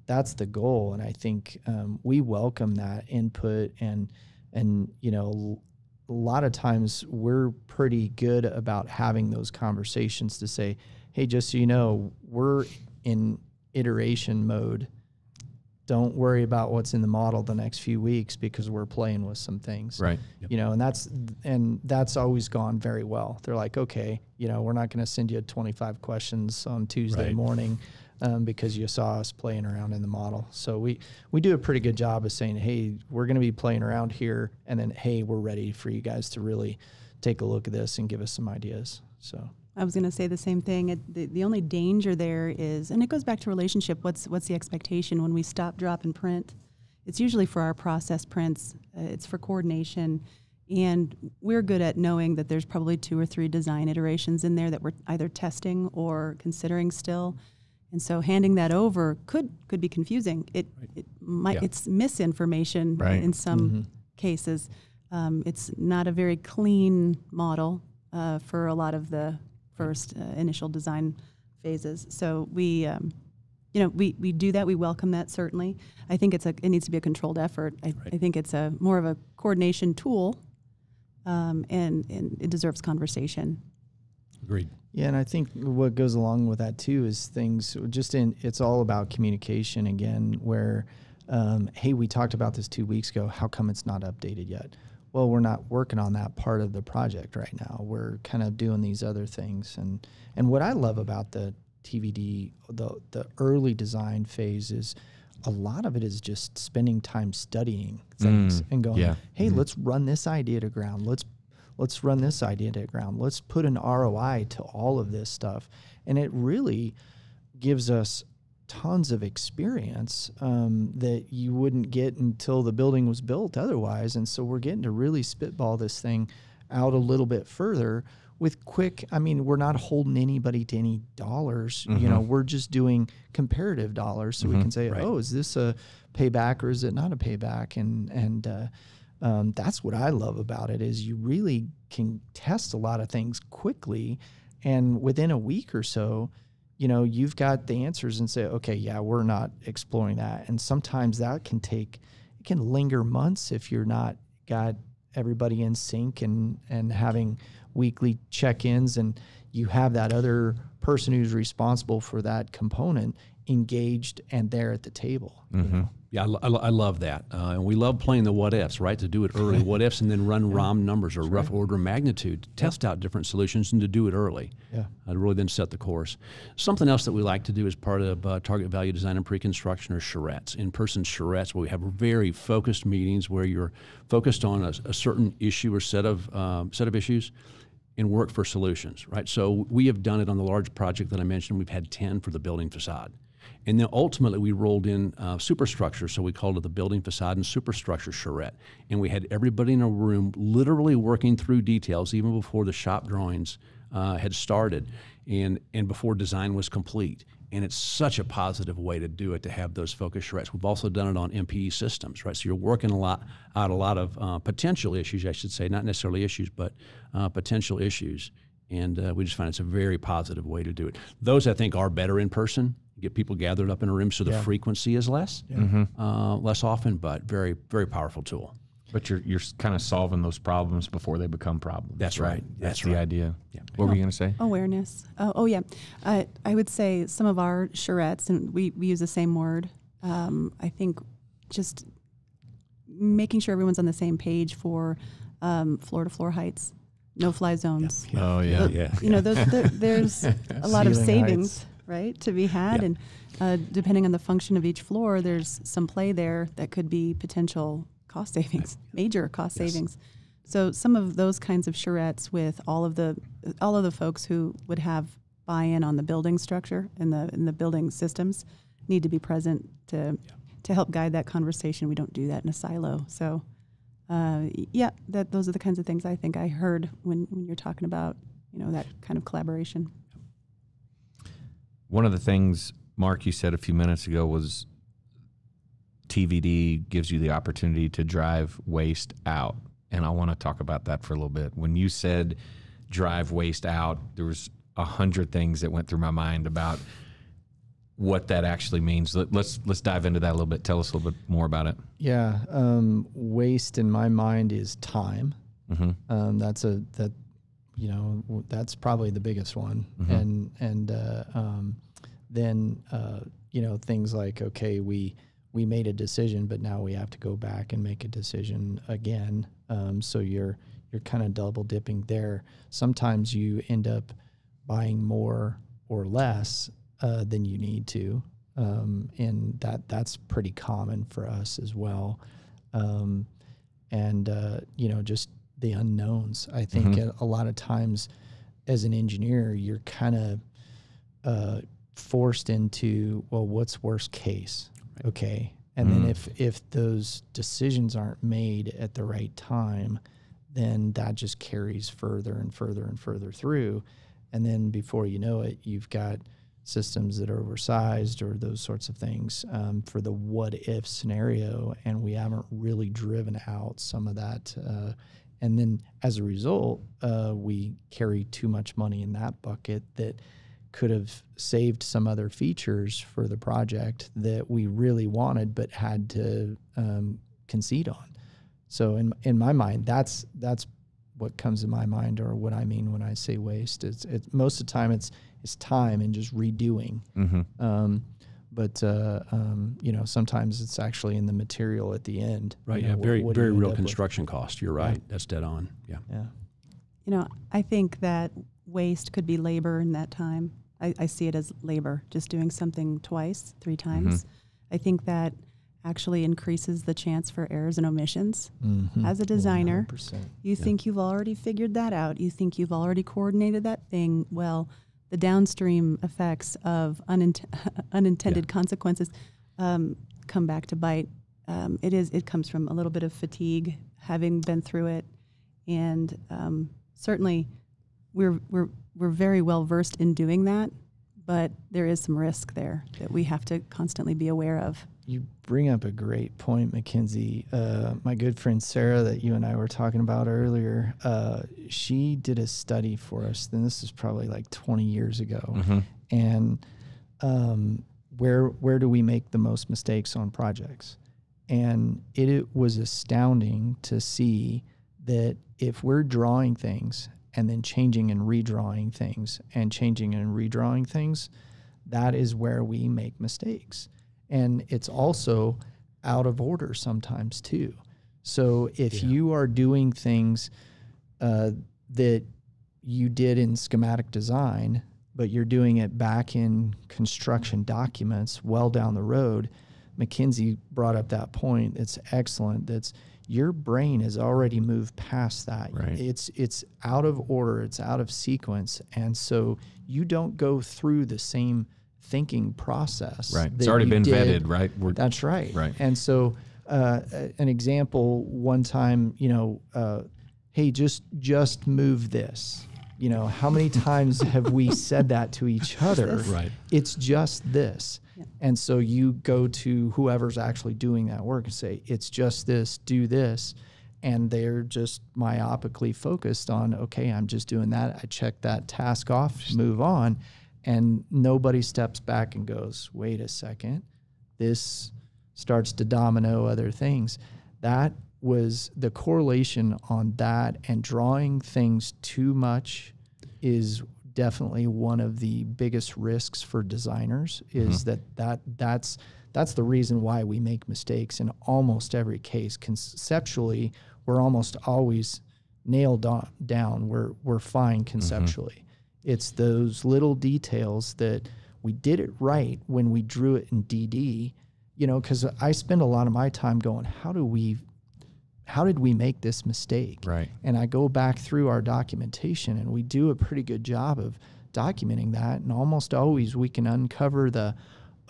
[SPEAKER 3] that's the goal, and I think um, we welcome that input and and you know a lot of times we're pretty good about having those conversations to say, hey, just so you know, we're in iteration mode. Don't worry about what's in the model the next few weeks because we're playing with some things.
[SPEAKER 1] Right.
[SPEAKER 3] You know, and that's and that's always gone very well. They're like, okay, you know, we're not going to send you 25 questions on Tuesday
[SPEAKER 2] Right.
[SPEAKER 3] morning um, because you saw us playing around in the model. So we we do a pretty good job of saying, hey, we're going to be playing around here, and then hey, we're ready for you guys to really take a look at this and give us some ideas. So
[SPEAKER 4] I was going to say the same thing. It, the, the only danger there is, and it goes back to relationship. What's what's the expectation when we stop, drop, and print? It's usually for our process prints. Uh, it's for coordination, and we're good at knowing that there's probably two or three design iterations in there that we're either testing or considering still. And so handing that over could could be confusing. It it might
[SPEAKER 2] Yeah.
[SPEAKER 4] it's misinformation
[SPEAKER 1] Right.
[SPEAKER 4] in some cases. Um, it's not a very clean model uh, for a lot of the first uh, initial design phases. So we, um, you know, we, we do that. We welcome that certainly. I think it's a it needs to be a controlled effort. I, I think it's a more of a coordination tool, um, and and it deserves conversation.
[SPEAKER 2] Agreed.
[SPEAKER 3] Yeah, and I think what goes along with that too is things just in it's all about communication again. Where, um, hey, we talked about this two weeks ago. How come it's not updated yet? Well, we're not working on that part of the project right now. We're kind of doing these other things, and and what I love about the TVD, the the early design phase is a lot of it is just spending time studying things
[SPEAKER 1] Mm,
[SPEAKER 3] and going,
[SPEAKER 1] yeah.
[SPEAKER 3] hey, let's run this idea to ground. Let's let's run this idea to ground. Let's put an ROI to all of this stuff. And it really gives us tons of experience um, that you wouldn't get until the building was built otherwise. And so we're getting to really spitball this thing out a little bit further with quick i mean we're not holding anybody to any dollars you know we're just doing comparative dollars so we can say
[SPEAKER 2] Right.
[SPEAKER 3] oh is this a payback or is it not a payback and and uh, um, that's what I love about it is you really can test a lot of things quickly, and within a week or so, you know you've got the answers and say, okay, yeah, we're not exploring that. And sometimes that can take, it can linger months if you're not got everybody in sync and and having weekly check-ins, and you have that other person who's responsible for that component engaged and there at the table. you know?
[SPEAKER 2] Yeah, I, lo- I, I love that. Uh, and we love playing the what ifs, right? To do it early, what ifs, and then run ROM numbers or rough order of magnitude, to test out different solutions and to do it early.
[SPEAKER 3] Yeah.
[SPEAKER 2] I'd really then set the course. Something else that we like to do as part of uh, target value design and pre-construction are charrettes, in-person charrettes, where we have very focused meetings where you're focused on a, a certain issue or set of um, set of issues, and work for solutions. Right. So we have done it on the large project that I mentioned. We've had ten for the building facade. And then ultimately, we rolled in uh, superstructure, so we called it the building facade and superstructure charrette. And we had everybody in a room literally working through details even before the shop drawings uh, had started and, and before design was complete. And it's such a positive way to do it to have those focus charrettes. We've also done it on MPE systems, right? So you're working a lot out a lot of uh, potential issues, I should say, not necessarily issues, but uh, potential issues. And uh, we just find it's a very positive way to do it. Those I think are better in person. Get people gathered up in a room so the frequency is less, uh, less often, but very, very powerful tool.
[SPEAKER 1] But you're you're kind of solving those problems before they become problems.
[SPEAKER 2] That's right.
[SPEAKER 1] That's,
[SPEAKER 2] That's
[SPEAKER 1] the
[SPEAKER 2] right.
[SPEAKER 1] idea. What were you going to say?
[SPEAKER 4] Awareness. Oh, oh yeah. Uh, I would say some of our charrettes, and we, we use the same word. Um, I think just making sure everyone's on the same page for um, floor to floor heights, no fly zones.
[SPEAKER 1] Oh yeah.
[SPEAKER 2] Yeah.
[SPEAKER 4] You know, those, there, there's a lot of savings,
[SPEAKER 3] heights.
[SPEAKER 4] Right, to be had,
[SPEAKER 2] Yeah.
[SPEAKER 4] and uh, depending on the function of each floor, there's some play there that could be potential cost savings, major cost
[SPEAKER 2] Yes.
[SPEAKER 4] savings. So some of those kinds of charrettes with all of the all of the folks who would have buy-in on the building structure and the and the building systems need to be present to to help guide that conversation. We don't do that in a silo. So uh, yeah, that those are the kinds of things I think I heard when, when you're talking about you know that kind of collaboration.
[SPEAKER 1] One of the things, Mark, you said a few minutes ago was TVD gives you the opportunity to drive waste out. And I want to talk about that for a little bit. When you said drive waste out, there was a hundred things that went through my mind about what that actually means. Let, let's let's dive into that a little bit. Tell us a little bit more about it.
[SPEAKER 3] Yeah, um, waste in my mind is time.
[SPEAKER 1] Mm-hmm.
[SPEAKER 3] Um, that's a that you know that's probably the biggest one, and and uh, um, then uh, you know things like okay we we made a decision, but now we have to go back and make a decision again. Um, so you're you're kind of double dipping there. Sometimes you end up buying more or less uh, than you need to, um, and that that's pretty common for us as well. Um, and uh, you know, just the unknowns. I think a, a lot of times, as an engineer, you're kind of uh, forced into well, what's worst case? Okay, and then if if those decisions aren't made at the right time, then that just carries further and further and further through, and then before you know it, you've got systems that are oversized or those sorts of things um, for the what if scenario, and we haven't really driven out some of that. Uh, and then as a result, uh, we carry too much money in that bucket that could have saved some other features for the project that we really wanted but had to um, concede on. So in in my mind, that's that's what comes to my mind or what I mean when I say waste. It's it's most of the time it's it's time and just redoing.
[SPEAKER 1] Mm-hmm.
[SPEAKER 3] Um, but uh, um, you know sometimes it's actually in the material at the end. you
[SPEAKER 2] Right.
[SPEAKER 3] know,
[SPEAKER 2] yeah.
[SPEAKER 3] what-
[SPEAKER 2] Very
[SPEAKER 3] what do
[SPEAKER 2] very real
[SPEAKER 3] up with?
[SPEAKER 2] construction cost. You're right. That's dead on. Yeah.
[SPEAKER 3] Yeah.
[SPEAKER 4] You know, I think that waste could be labor in that time. I, I see it as labor, just doing something twice, three times. I think that actually increases the chance for errors and omissions.
[SPEAKER 3] Mhm.
[SPEAKER 4] As a designer,
[SPEAKER 3] 100%.
[SPEAKER 4] You think you've already figured that out. You think you've already coordinated that thing. Well, the downstream effects of unint- unintended consequences um, come back to bite. Um, it is. It comes from a little bit of fatigue, having been through it, and um, certainly, we're we're we're very well versed in doing that. But there is some risk there that we have to constantly be aware of.
[SPEAKER 3] You bring up a great point, Mackenzie. Uh, my good friend Sarah, that you and I were talking about earlier, uh, she did a study for us. Then this is probably like 20 years ago, and um, where where do we make the most mistakes on projects? And it, it was astounding to see that if we're drawing things and then changing and redrawing things and changing and redrawing things, that is where we make mistakes. And it's also out of order sometimes too. So if you are doing things uh, that you did in schematic design, but you're doing it back in construction documents well down the road, Mackenzie brought up that point. It's excellent. That's your brain has already moved past that.
[SPEAKER 1] Right.
[SPEAKER 3] It's it's out of order. It's out of sequence, and so you don't go through the same thinking process.
[SPEAKER 1] Right. It's already been
[SPEAKER 3] did
[SPEAKER 1] vetted, right? We're,
[SPEAKER 3] that's right.
[SPEAKER 1] Right.
[SPEAKER 3] And so, uh, an example, one time, you know, uh, hey, just just move this. You know, how many times have we said that to each other?
[SPEAKER 2] Right.
[SPEAKER 3] It's just this. And so you go to whoever's actually doing that work and say, it's just this, do this. And they're just myopically focused on, okay, I'm just doing that. I check that task off, move on. And nobody steps back and goes, wait a second, this starts to domino other things. That was the correlation on that and drawing things too much is definitely one of the biggest risks for designers is mm-hmm. that, that that's that's the reason why we make mistakes in almost every case. Conceptually we're almost always nailed on, down. We're we're fine mm-hmm. conceptually it's those little details that we did it right when we drew it in DD you know cuz I spend a lot of my time going how do we how did we make this mistake
[SPEAKER 1] Right.
[SPEAKER 3] and I go back through our documentation and we do a pretty good job of documenting that. And almost always we can uncover the,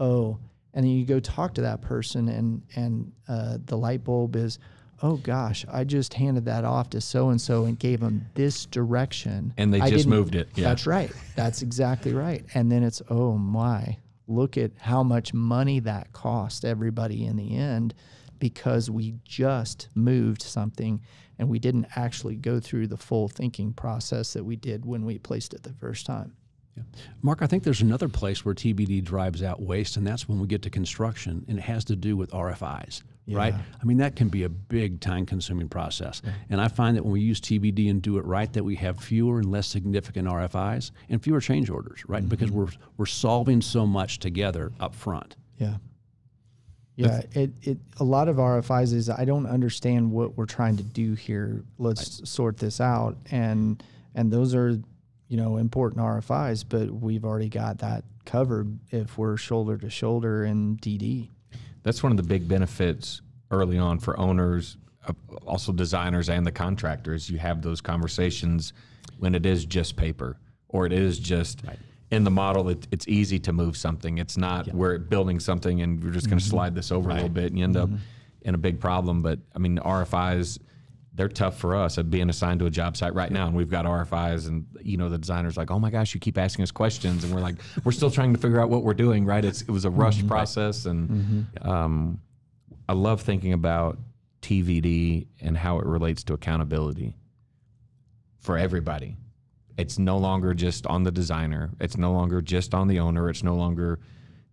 [SPEAKER 3] oh, and then you go talk to that person and, and uh, the light bulb is, oh gosh, I just handed that off to so and so and gave them this direction.
[SPEAKER 1] And they
[SPEAKER 3] I
[SPEAKER 1] just moved it. Yeah.
[SPEAKER 3] That's right. That's exactly right. And then it's, oh my, look at how much money that cost everybody in the end because we just moved something and we didn't actually go through the full thinking process that we did when we placed it the first time.
[SPEAKER 2] Yeah. Mark, I think there's another place where TVD drives out waste, and that's when we get to construction, and it has to do with RFIs, right? I mean, that can be a big time consuming process. And I find that when we use TVD and do it right, that we have fewer and less significant RFIs and fewer change orders, right? Because mm-hmm. we're, we're solving so much together up front.
[SPEAKER 3] Yeah. Yeah, it, it a lot of RFIs is I don't understand what we're trying to do here. Let's sort this out and and those are you know important RFIs, but we've already got that covered if we're shoulder to shoulder in DD.
[SPEAKER 1] That's one of the big benefits early on for owners, uh, also designers and the contractors. You have those conversations when it is just paper or it is just in the model. It, it's easy to move something. It's not we're building something and we're just going to slide this over a little bit and you end up in a big problem. But I mean, RFIs, they're tough for us of being assigned to a job site right now. And we've got RFIs and, you know, the designer's like, oh my gosh, you keep asking us questions. And we're like, we're still trying to figure out what we're doing, right? It's, it was a rush process. And um, I love thinking about TVD and how it relates to accountability for everybody. It's no longer just on the designer. It's no longer just on the owner. It's no longer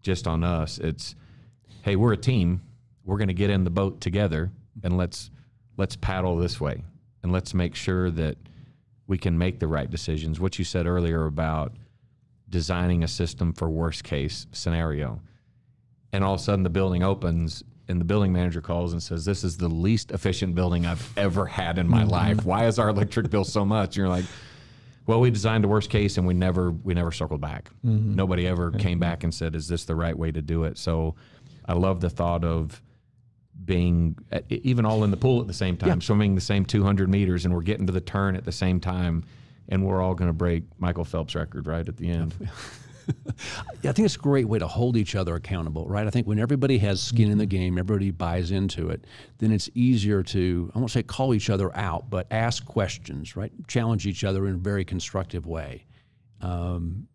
[SPEAKER 1] just on us. It's, hey, we're a team. We're going to get in the boat together and let's let's paddle this way and let's make sure that we can make the right decisions. What you said earlier about designing a system for worst case scenario. And all of a sudden the building opens and the building manager calls and says, This is the least efficient building I've ever had in my mm-hmm. life. Why is our electric bill so much? And you're like, well, we designed a worst case and we never we never circled back. Mm-hmm. Nobody ever mm-hmm. came back and said, "Is this the right way to do it?" So, I love the thought of being uh, e- even all in the pool at the same time, swimming the same 200 meters, and we're getting to the turn at the same time, and we're all going to break Michael Phelps' record right at the end.
[SPEAKER 2] Yeah, I think it's a great way to hold each other accountable, right? I think when everybody has skin in the game, everybody buys into it, then it's easier to, I won't say call each other out, but ask questions, right? Challenge each other in a very constructive way. Um,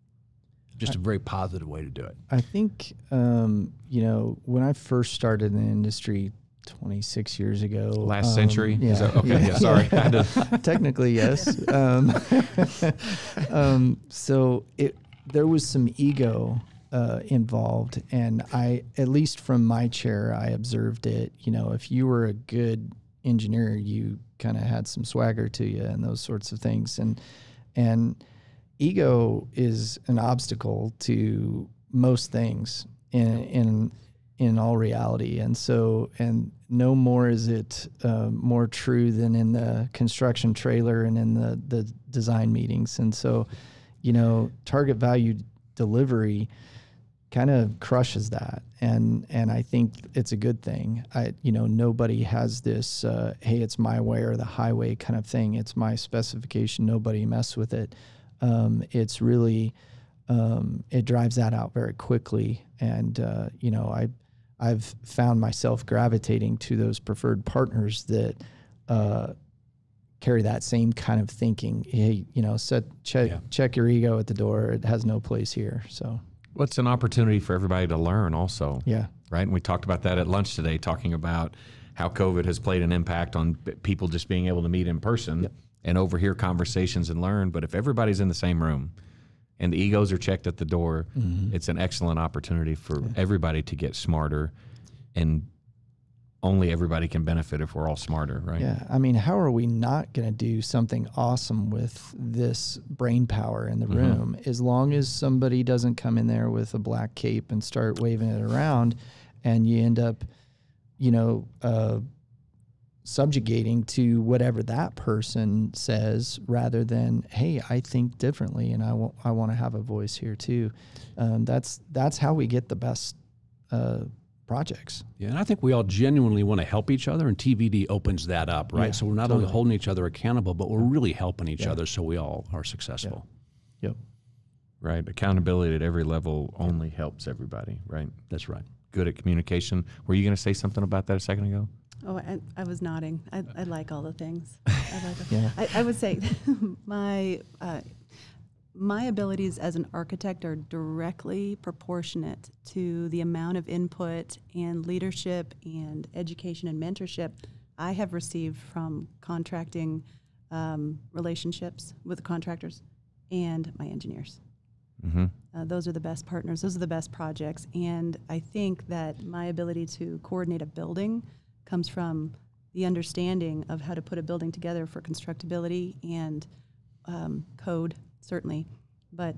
[SPEAKER 2] just a very positive way to do it.
[SPEAKER 3] I think um, you know when I first started in the industry 26 years ago.
[SPEAKER 1] Last
[SPEAKER 3] um,
[SPEAKER 1] century?
[SPEAKER 3] Yeah.
[SPEAKER 1] That- okay, yeah, sorry. I
[SPEAKER 3] Technically, yes. Um, um, so it there was some ego uh, involved, and I, at least from my chair, I observed it. You know, if you were a good engineer, you kind of had some swagger to you, and those sorts of things, and and ego is an obstacle to most things in in in all reality. And so and no more is it uh, more true than in the construction trailer and in the the design meetings. And so you know target value delivery kind of crushes that. And and I think it's a good thing. I you know nobody has this uh, hey it's my way or the highway kind of thing. It's my specification. Nobody mess with it um, it's really um, it drives that out very quickly. And uh, you know I I've found myself gravitating to those preferred partners that uh, carry that same kind of thinking. Hey you know set check
[SPEAKER 2] Yeah.
[SPEAKER 3] check your ego at the door. It has no place here. So.
[SPEAKER 1] Well, it's an opportunity for everybody to learn also.
[SPEAKER 3] yeah.
[SPEAKER 1] Right? And we talked about that at lunch today, talking about how COVID has played an impact on people just being able to meet in person and overhear conversations and learn. But if everybody's in the same room and the egos are checked at the door, it's an excellent opportunity for everybody to get smarter. And only everybody can benefit if we're all smarter, right?
[SPEAKER 3] Yeah, I mean, how are we not going to do something awesome with this brain power in the room as long as somebody doesn't come in there with a black cape and start waving it around and you end up, you know, uh, subjugating to whatever that person says rather than, hey, I think differently and I wa- I want to have a voice here too. Um, that's that's how we get the best uh, projects.
[SPEAKER 2] Yeah, and I think we all genuinely want to help each other, and TVD opens that up, right?
[SPEAKER 3] Yeah,
[SPEAKER 2] so we're not only holding each other accountable, but we're really helping each
[SPEAKER 3] Yeah.
[SPEAKER 2] other so we all are successful.
[SPEAKER 3] Yep.
[SPEAKER 1] Right. Accountability at every level only helps everybody, right?
[SPEAKER 2] That's right.
[SPEAKER 1] Good at communication. Were you going to say something about that a second ago?
[SPEAKER 4] Oh, I, I was nodding. I, I like all the things. I, like
[SPEAKER 3] Yeah.
[SPEAKER 4] I, I would say my uh, my abilities as an architect are directly proportionate to the amount of input and leadership and education and mentorship I have received from contracting um, relationships with the contractors and my engineers.
[SPEAKER 1] Mm-hmm.
[SPEAKER 4] Uh, those are the best partners. Those are the best projects. And I think that my ability to coordinate a building comes from the understanding of how to put a building together for constructability and um, code, certainly. But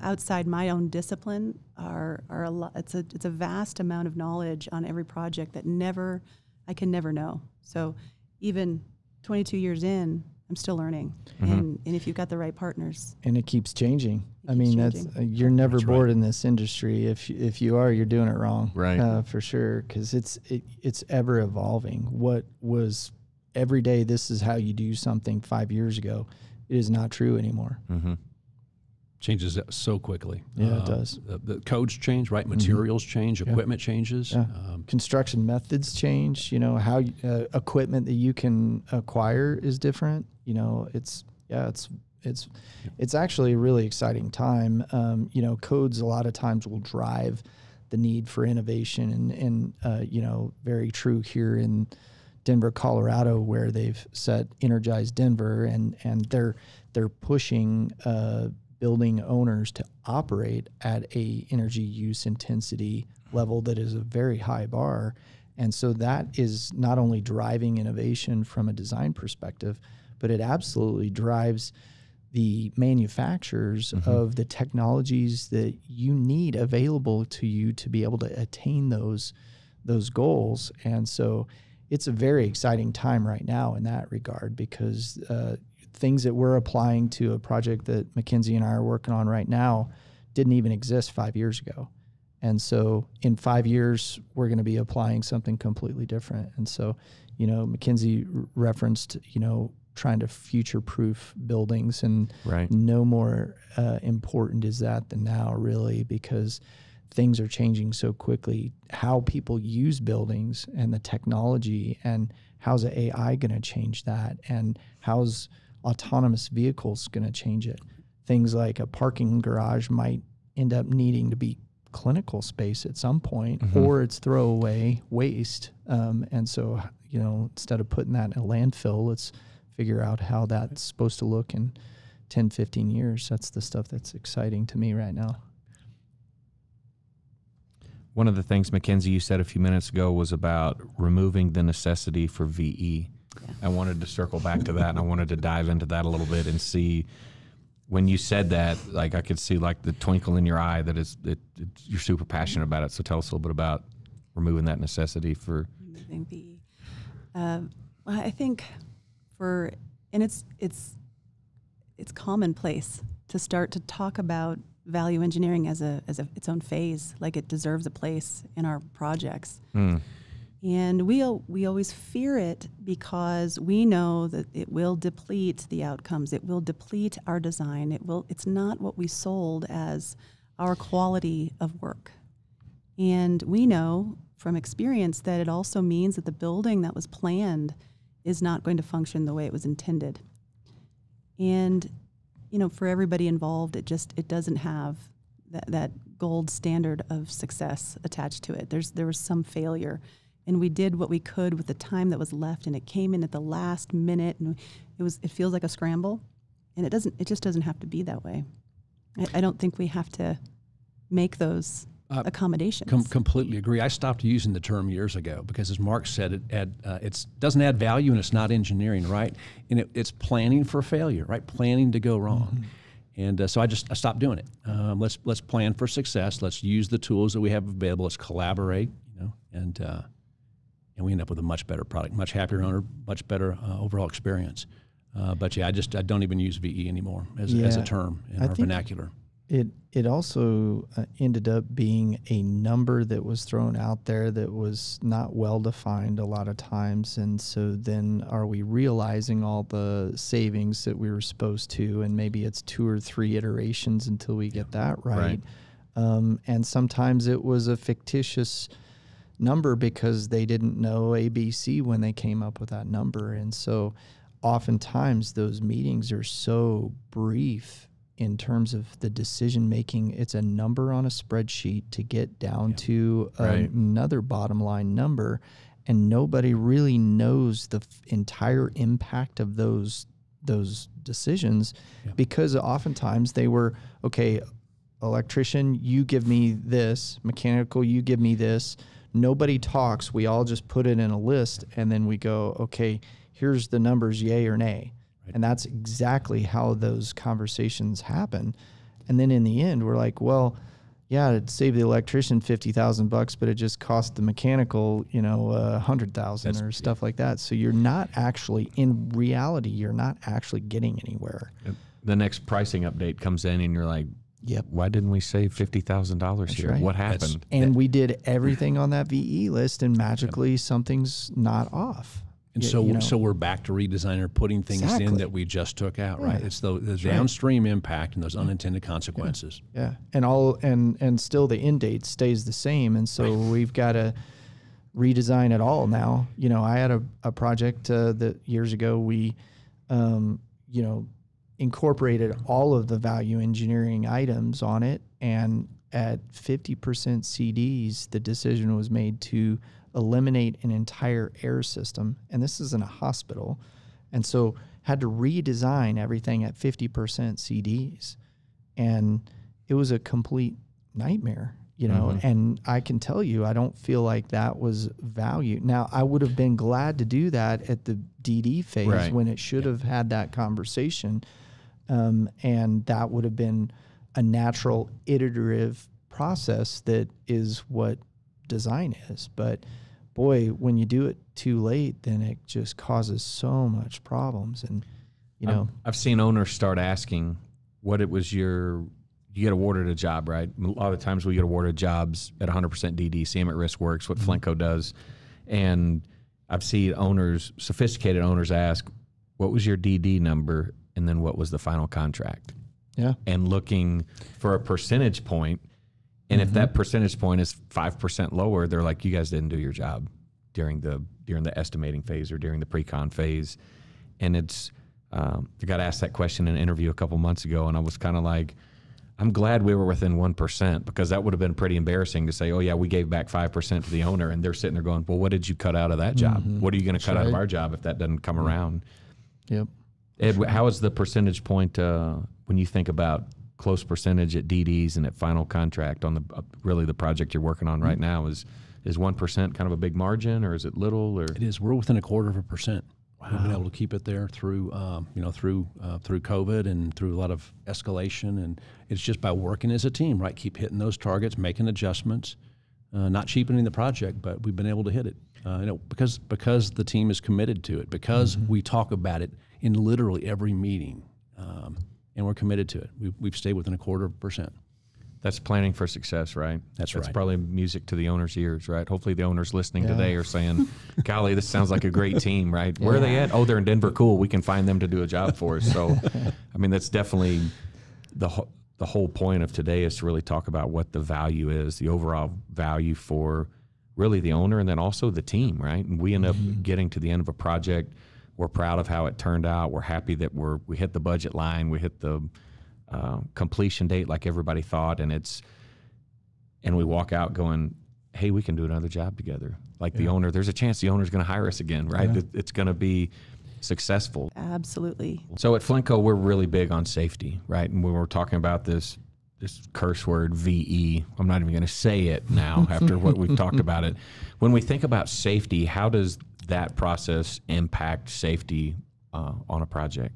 [SPEAKER 4] outside my own discipline are, are a lot, it's a, it's a vast amount of knowledge on every project that never, I can never know. So even 22 years in, I'm still learning. And, and if you've got the right partners,
[SPEAKER 3] and it keeps changing.
[SPEAKER 4] It
[SPEAKER 3] I
[SPEAKER 4] keeps
[SPEAKER 3] mean, that's uh, you're never
[SPEAKER 2] That's right.
[SPEAKER 3] bored in this industry. If you- if you are, you're doing it wrong,
[SPEAKER 1] Right.
[SPEAKER 3] Uh, for sure, because it's it, it's ever evolving. What was every day? This is how you do something five years ago. It is not true anymore.
[SPEAKER 1] Mm-hmm.
[SPEAKER 2] changes so quickly.
[SPEAKER 3] Yeah, it
[SPEAKER 2] Uh,
[SPEAKER 3] does.
[SPEAKER 2] The, the codes change, right? Materials change,
[SPEAKER 3] Yeah.
[SPEAKER 2] equipment changes.
[SPEAKER 3] Yeah.
[SPEAKER 2] Um,
[SPEAKER 3] Construction methods change. You know how uh, equipment that you can acquire is different. You know, it's yeah, it's it's it's actually a really exciting time. Um, you know, codes a lot of times will drive the need for innovation, and and uh, you know, very true here in Denver, Colorado, where they've set Energize Denver, and and they're they're pushing uh, building owners to operate at a energy use intensity level that is a very high bar, and so that is not only driving innovation from a design perspective, but it absolutely drives the manufacturers of the technologies that you need available to you to be able to attain those those goals and so it's a very exciting time right now in that regard because uh, things that we're applying to a project that Mackenzie and I are working on right now didn't even exist five years ago. And so in five years, we're going to be applying something completely different. And so, you know, Mackenzie r- referenced, you know, trying to future proof buildings and
[SPEAKER 1] Right.
[SPEAKER 3] no more uh, important is that than now, really, because things are changing so quickly. How people use buildings and the technology, and how's the AI going to change that, and how's autonomous vehicles going to change it. Things like a parking garage might end up needing to be clinical space at some point, or it's throwaway waste. Um, and so, you know, instead of putting that in a landfill, let's figure out how that's supposed to look in 10, 15 years. That's the stuff that's exciting to me right now.
[SPEAKER 1] One of the things, Mackenzie, you said a few minutes ago was about removing the necessity for VE. I wanted to circle back to that and I wanted to dive into that a little bit and see when you said that, like I could see like the twinkle in your eye that is it, it, you're super passionate about it. So tell us a little bit about removing that necessity for
[SPEAKER 4] removing VE. Um, well, I think for and it's it's it's commonplace to start to talk about value engineering as a as a, its own phase, like it deserves a place in our projects. Hmm. And we we always fear it because we know that it will deplete the outcomes. It will deplete our design. It will. It's not what we sold as our quality of work. And we know from experience that it also means that the building that was planned is not going to function the way it was intended. And you know, for everybody involved, it just it doesn't have that, that gold standard of success attached to it. There's there was some failure, and we did what we could with the time that was left, and it came in at the last minute, and it was it feels like a scramble, and it doesn't it just doesn't have to be that way. I, I don't think we have to make those
[SPEAKER 2] Uh,
[SPEAKER 4] accommodations.
[SPEAKER 2] Com- completely agree. I stopped using the term years ago because, as Mark said, it add, uh, it's doesn't add value and it's not engineering, right? And it, it's planning for failure, right? Planning to go wrong. And uh, so I just I stopped doing it. Um, let's let's plan for success. Let's use the tools that we have available. Let's collaborate, you know, and uh, and we end up with a much better product, much happier owner, much better uh, overall experience. Uh, but yeah, I just I don't even use VE anymore as, as a term in
[SPEAKER 3] I
[SPEAKER 2] our
[SPEAKER 3] think-
[SPEAKER 2] vernacular.
[SPEAKER 3] It it also uh, ended up being a number that was thrown out there that was not well defined a lot of times, and so then are we realizing all the savings that we were supposed to, and maybe it's two or three iterations until we get that right.
[SPEAKER 1] Right.
[SPEAKER 3] Um, and sometimes it was a fictitious number because they didn't know ABC when they came up with that number. And so oftentimes those meetings are so brief in terms of the decision making. It's a number on a spreadsheet to get down to
[SPEAKER 1] Right.
[SPEAKER 3] another bottom line number. And nobody really knows the f- entire impact of those those decisions because oftentimes they were okay electrician, you give me this, mechanical, you give me this. Nobody talks. We all just put it in a list and then we go, okay, here's the numbers, yay or nay. And that's exactly how those conversations happen. And then in the end, we're like, well, yeah, it saved the electrician fifty thousand bucks, but it just cost the mechanical, you know, a hundred thousand
[SPEAKER 1] That's-
[SPEAKER 3] or stuff like that. So you're not actually, in reality, you're not actually getting anywhere.
[SPEAKER 1] The next pricing update comes in, and you're like,
[SPEAKER 3] Yep.
[SPEAKER 1] why didn't we save fifty thousand dollars here?
[SPEAKER 3] right.
[SPEAKER 1] What
[SPEAKER 2] That's-
[SPEAKER 1] happened?
[SPEAKER 3] And we did everything on that VE list, and magically something's not off.
[SPEAKER 2] And so,
[SPEAKER 3] you know,
[SPEAKER 2] so we're back to redesigner putting things in that we just took out, right?
[SPEAKER 3] Yeah.
[SPEAKER 2] It's the, the
[SPEAKER 3] right.
[SPEAKER 2] downstream impact and those unintended consequences.
[SPEAKER 3] Yeah, and all and and still the end date stays the same, and so we've got to redesign it all now. You know, I had a, a project uh, that years ago we, um, you know, incorporated all of the value engineering items on it, and at fifty percent CDs, the decision was made to eliminate an entire air system, and this is in a hospital, and so had to redesign everything at fifty percent CDs and it was a complete nightmare you know and i can tell you i don't feel like that was value now i would have been glad to do that at the dd phase
[SPEAKER 1] Right.
[SPEAKER 3] when it should have had that conversation um, and that would have been a natural iterative process that is what design is but boy when you do it too late then it just causes so much problems and you know
[SPEAKER 1] I've, I've seen owners start asking what it was your you get awarded a job, right? A lot of times we get awarded jobs at 100% DD. CM at Risk works, what mm-hmm. Flintco does, and I've seen owners, sophisticated owners, ask, "What was your DD number?" and then what was the final contract?
[SPEAKER 3] yeah
[SPEAKER 1] and looking for a percentage point. And if that percentage point is five percent lower, they're like, "You guys didn't do your job during the during the estimating phase or during the pre-con phase." And it's um, I got asked that question in an interview a couple months ago, and I was kind of like, "I'm glad we were within one percent because that would have been pretty embarrassing to say, oh yeah, we gave back five percent to the owner,' and they're sitting there going, "Well, what did you cut out of that job? What are you going to cut out of our job if that doesn't come around?"
[SPEAKER 3] yep
[SPEAKER 1] Ed, how is the percentage point uh, when you think about close percentage at DDs and at final contract on the uh, really the project you're working on right now? Is is one percent kind of a big margin, or is it little? Or
[SPEAKER 2] It is. We're within a quarter of a percent. We've been able to keep it there through, um, you know, through uh, through COVID and through a lot of escalation, and it's just by working as a team, right? Keep hitting those targets, making adjustments, uh, not cheapening the project, but we've been able to hit it. Uh, you know, because because the team is committed to it, because we talk about it in literally every meeting, um, and we're committed to it. We've, we've stayed within a quarter of a percent.
[SPEAKER 1] that's planning for success, right?
[SPEAKER 2] That's
[SPEAKER 1] That's
[SPEAKER 2] right.
[SPEAKER 1] probably music to the owner's ears, right? Hopefully, the owners listening today are saying, "Golly, this sounds like a great team, right? Where are they at? Oh, they're in Denver. Cool. We can find them to do a job for us." So, I mean, that's definitely the whole the whole point of today is to really talk about what the value is, the overall value for really the owner and then also the team, right? And we end up mm-hmm. getting to the end of a project. We're proud of how it turned out. We're happy that we're we hit the budget line. We hit the uh, completion date like everybody thought, and it's and we walk out going, "Hey, we can do another job together." Like the owner, there's a chance the owner's going to hire us again, right? It- It's going to be successful.
[SPEAKER 4] Absolutely.
[SPEAKER 1] So at Flintco, we're really big on safety, right? And when we're talking about this this curse word VE, I'm not even going to say it now after what we've talked about it. When we think about safety, how does that process impact safety uh, on a project?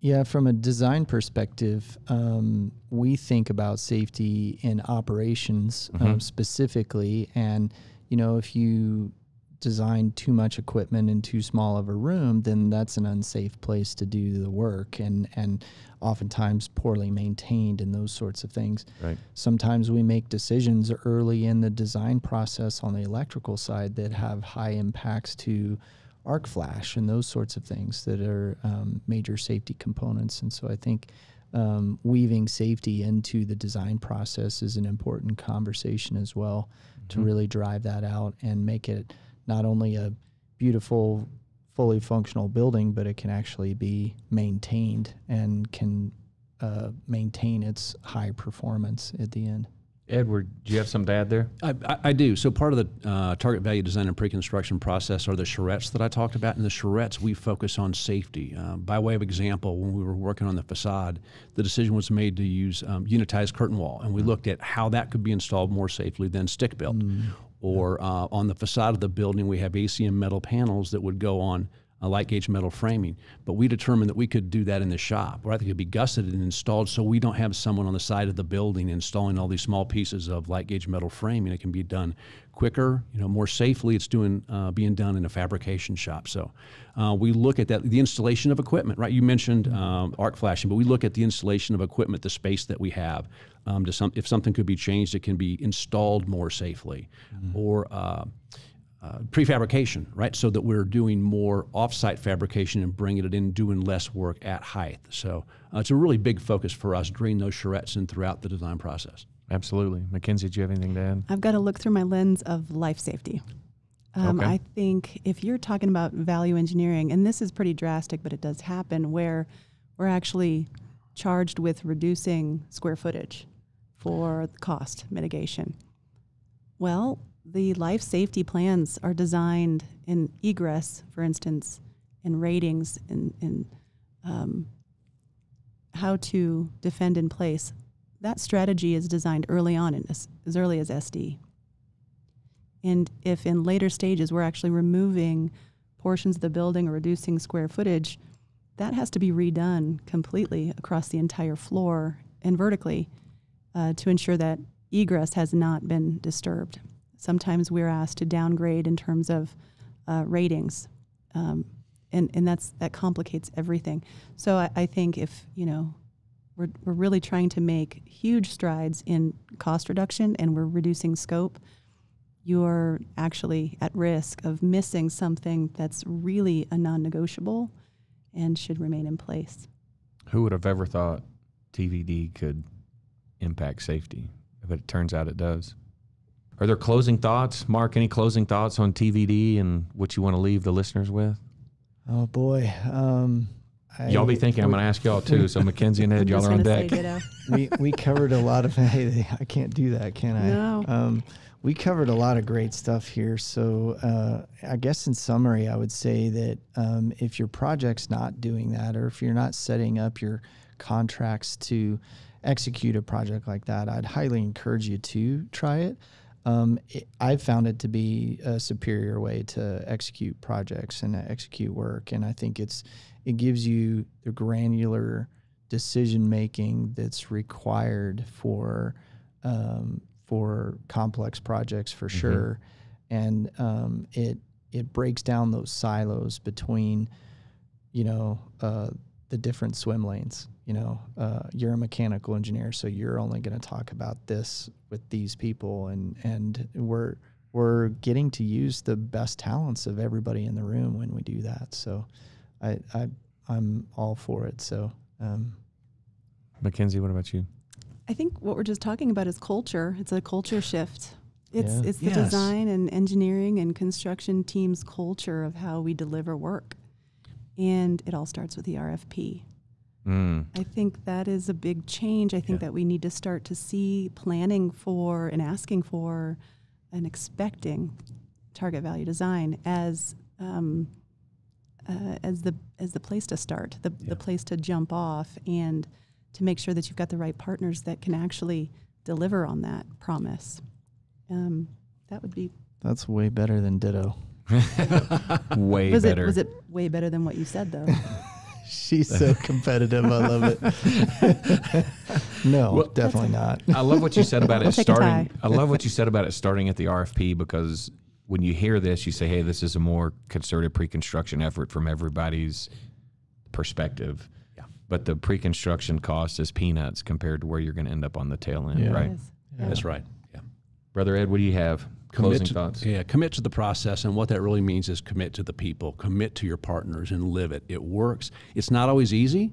[SPEAKER 3] Yeah, from a design perspective, um, we think about safety in operations um, specifically. And, you know, if you design too much equipment in too small of a room, then that's an unsafe place to do the work and, and oftentimes poorly maintained and those sorts of things.
[SPEAKER 1] Right.
[SPEAKER 3] Sometimes we make decisions early in the design process on the electrical side that have high impacts to arc flash and those sorts of things that are um, major safety components. And so I think um, weaving safety into the design process is an important conversation as well to really drive that out and make it not only a beautiful, fully functional building, but it can actually be maintained and can uh, maintain its high performance at the end.
[SPEAKER 1] Edward, do you have some to add there?
[SPEAKER 2] I, I, I do. So part of the uh, target value design and pre-construction process are the charrettes that I talked about. In the charrettes, we focus on safety. Uh, by way of example, when we were working on the facade, the decision was made to use um, unitized curtain wall, and we looked at how that could be installed more safely than stick built. Or uh, on the facade of the building, we have ACM metal panels that would go on a light gauge metal framing. But we determined that we could do that in the shop, or I think it could be gusseted and installed so we don't have someone on the side of the building installing all these small pieces of light gauge metal framing. It can be done quicker, you know, more safely. It's doing uh, being done in a fabrication shop. So uh, we look at that, the installation of equipment, right? You mentioned um, arc flashing, but we look at the installation of equipment, the space that we have. Um, to some, if something could be changed, it can be installed more safely, or uh, uh, prefabrication, right? So that we're doing more offsite fabrication and bringing it in, doing less work at height. So uh, it's a really big focus for us during those charrettes and throughout the design process.
[SPEAKER 1] Absolutely. Mackenzie, do you have anything to add?
[SPEAKER 4] I've got to look through my lens of life safety. Um,
[SPEAKER 1] Okay.
[SPEAKER 4] I think if you're talking about value engineering, and this is pretty drastic, but it does happen, where we're actually charged with reducing square footage for cost mitigation. Well, the life safety plans are designed in egress, for instance, in ratings, in, in um, how to defend in place. That strategy is designed early on, in, as, as early as SD. And if in later stages we're actually removing portions of the building or reducing square footage, that has to be redone completely across the entire floor and vertically uh, to ensure that egress has not been disturbed. Sometimes we're asked to downgrade in terms of uh, ratings, um, and and that's that complicates everything. So I, I think if you know we're we're really trying to make huge strides in cost reduction and we're reducing scope, you're actually at risk of missing something that's really a non-negotiable and should remain in place.
[SPEAKER 1] Who would have ever thought TVD could impact safety? But it turns out it does. Are there closing thoughts? Mark, any closing thoughts on TVD and what you want to leave the listeners with?
[SPEAKER 3] Oh boy. Um, I,
[SPEAKER 1] Y'all be thinking I'm going to ask y'all too. So Mackenzie and Ed, y'all
[SPEAKER 4] just
[SPEAKER 1] are on deck.
[SPEAKER 3] we we covered a lot of. Hey, I can't do that, can I?
[SPEAKER 4] No.
[SPEAKER 3] Um, we covered a lot of great stuff here. So uh, I guess in summary, I would say that um, if your project's not doing that, or if you're not setting up your contracts to execute a project like that, I'd highly encourage you to try it. Um, it I've found it to be a superior way to execute projects and execute work, and I think it's it gives you the granular decision making that's required for um, for complex projects for sure, and um, it it breaks down those silos between you know uh, the different swim lanes. You know, uh, you're a mechanical engineer, so you're only going to talk about this with these people, and and we're we're getting to use the best talents of everybody in the room when we do that. So, I, I I'm all for it. So. Um,
[SPEAKER 1] Mackenzie, what about you?
[SPEAKER 4] I think what we're just talking about is culture. It's a culture shift. It's
[SPEAKER 3] Yeah.
[SPEAKER 4] it's the
[SPEAKER 2] Yes.
[SPEAKER 4] design and engineering and construction team's culture of how we deliver work. And it all starts with the RFP.
[SPEAKER 1] Mm,
[SPEAKER 4] I think that is a big change. I think
[SPEAKER 2] Yeah.
[SPEAKER 4] that we need to start to see planning for and asking for and expecting target value design as um, uh, as the as the place to start, the,
[SPEAKER 2] Yeah.
[SPEAKER 4] the place to jump off, and to make sure that you've got the right partners that can actually deliver on that promise. Um, that would be
[SPEAKER 3] that's way better than Ditto.
[SPEAKER 1] way
[SPEAKER 4] was
[SPEAKER 1] better.
[SPEAKER 4] it was it way better than what you said though?
[SPEAKER 3] She's so competitive. I love it. no,
[SPEAKER 1] Well-
[SPEAKER 3] definitely not.
[SPEAKER 1] I love what you said about it starting. I love what you said about it starting at the RFP because when you hear this, you say, "Hey, this is a more concerted pre-construction effort from everybody's perspective."
[SPEAKER 2] Yeah.
[SPEAKER 1] But the pre-construction cost is peanuts compared to where you're going to end up on the tail end,
[SPEAKER 3] Yeah.
[SPEAKER 1] right?
[SPEAKER 4] Yes.
[SPEAKER 2] That's right. Yeah.
[SPEAKER 1] Brother Ed, what do you have? Closing
[SPEAKER 2] to,
[SPEAKER 1] thoughts.
[SPEAKER 2] Yeah, commit to the process, and what that really means is commit to the people, commit to your partners, and live it. It works. It's not always easy,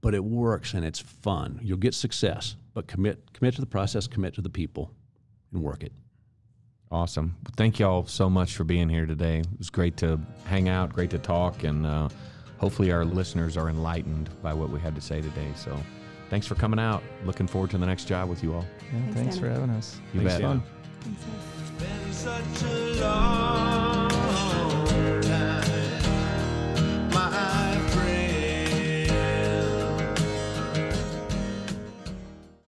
[SPEAKER 2] but it works and it's fun. You'll get success, but commit commit to the process, commit to the people, and work it.
[SPEAKER 1] Awesome. Thank y'all so much for being here today. It was great to hang out, great to talk, and uh, hopefully our listeners are enlightened by what we had to say today. So Thanks for coming out. Looking forward to the next job with you all.
[SPEAKER 3] Yeah,
[SPEAKER 4] Thanks,
[SPEAKER 3] thanks, for having us.
[SPEAKER 1] You
[SPEAKER 3] Thanks
[SPEAKER 1] bet.
[SPEAKER 3] fun.
[SPEAKER 4] Thanks,
[SPEAKER 5] been such a long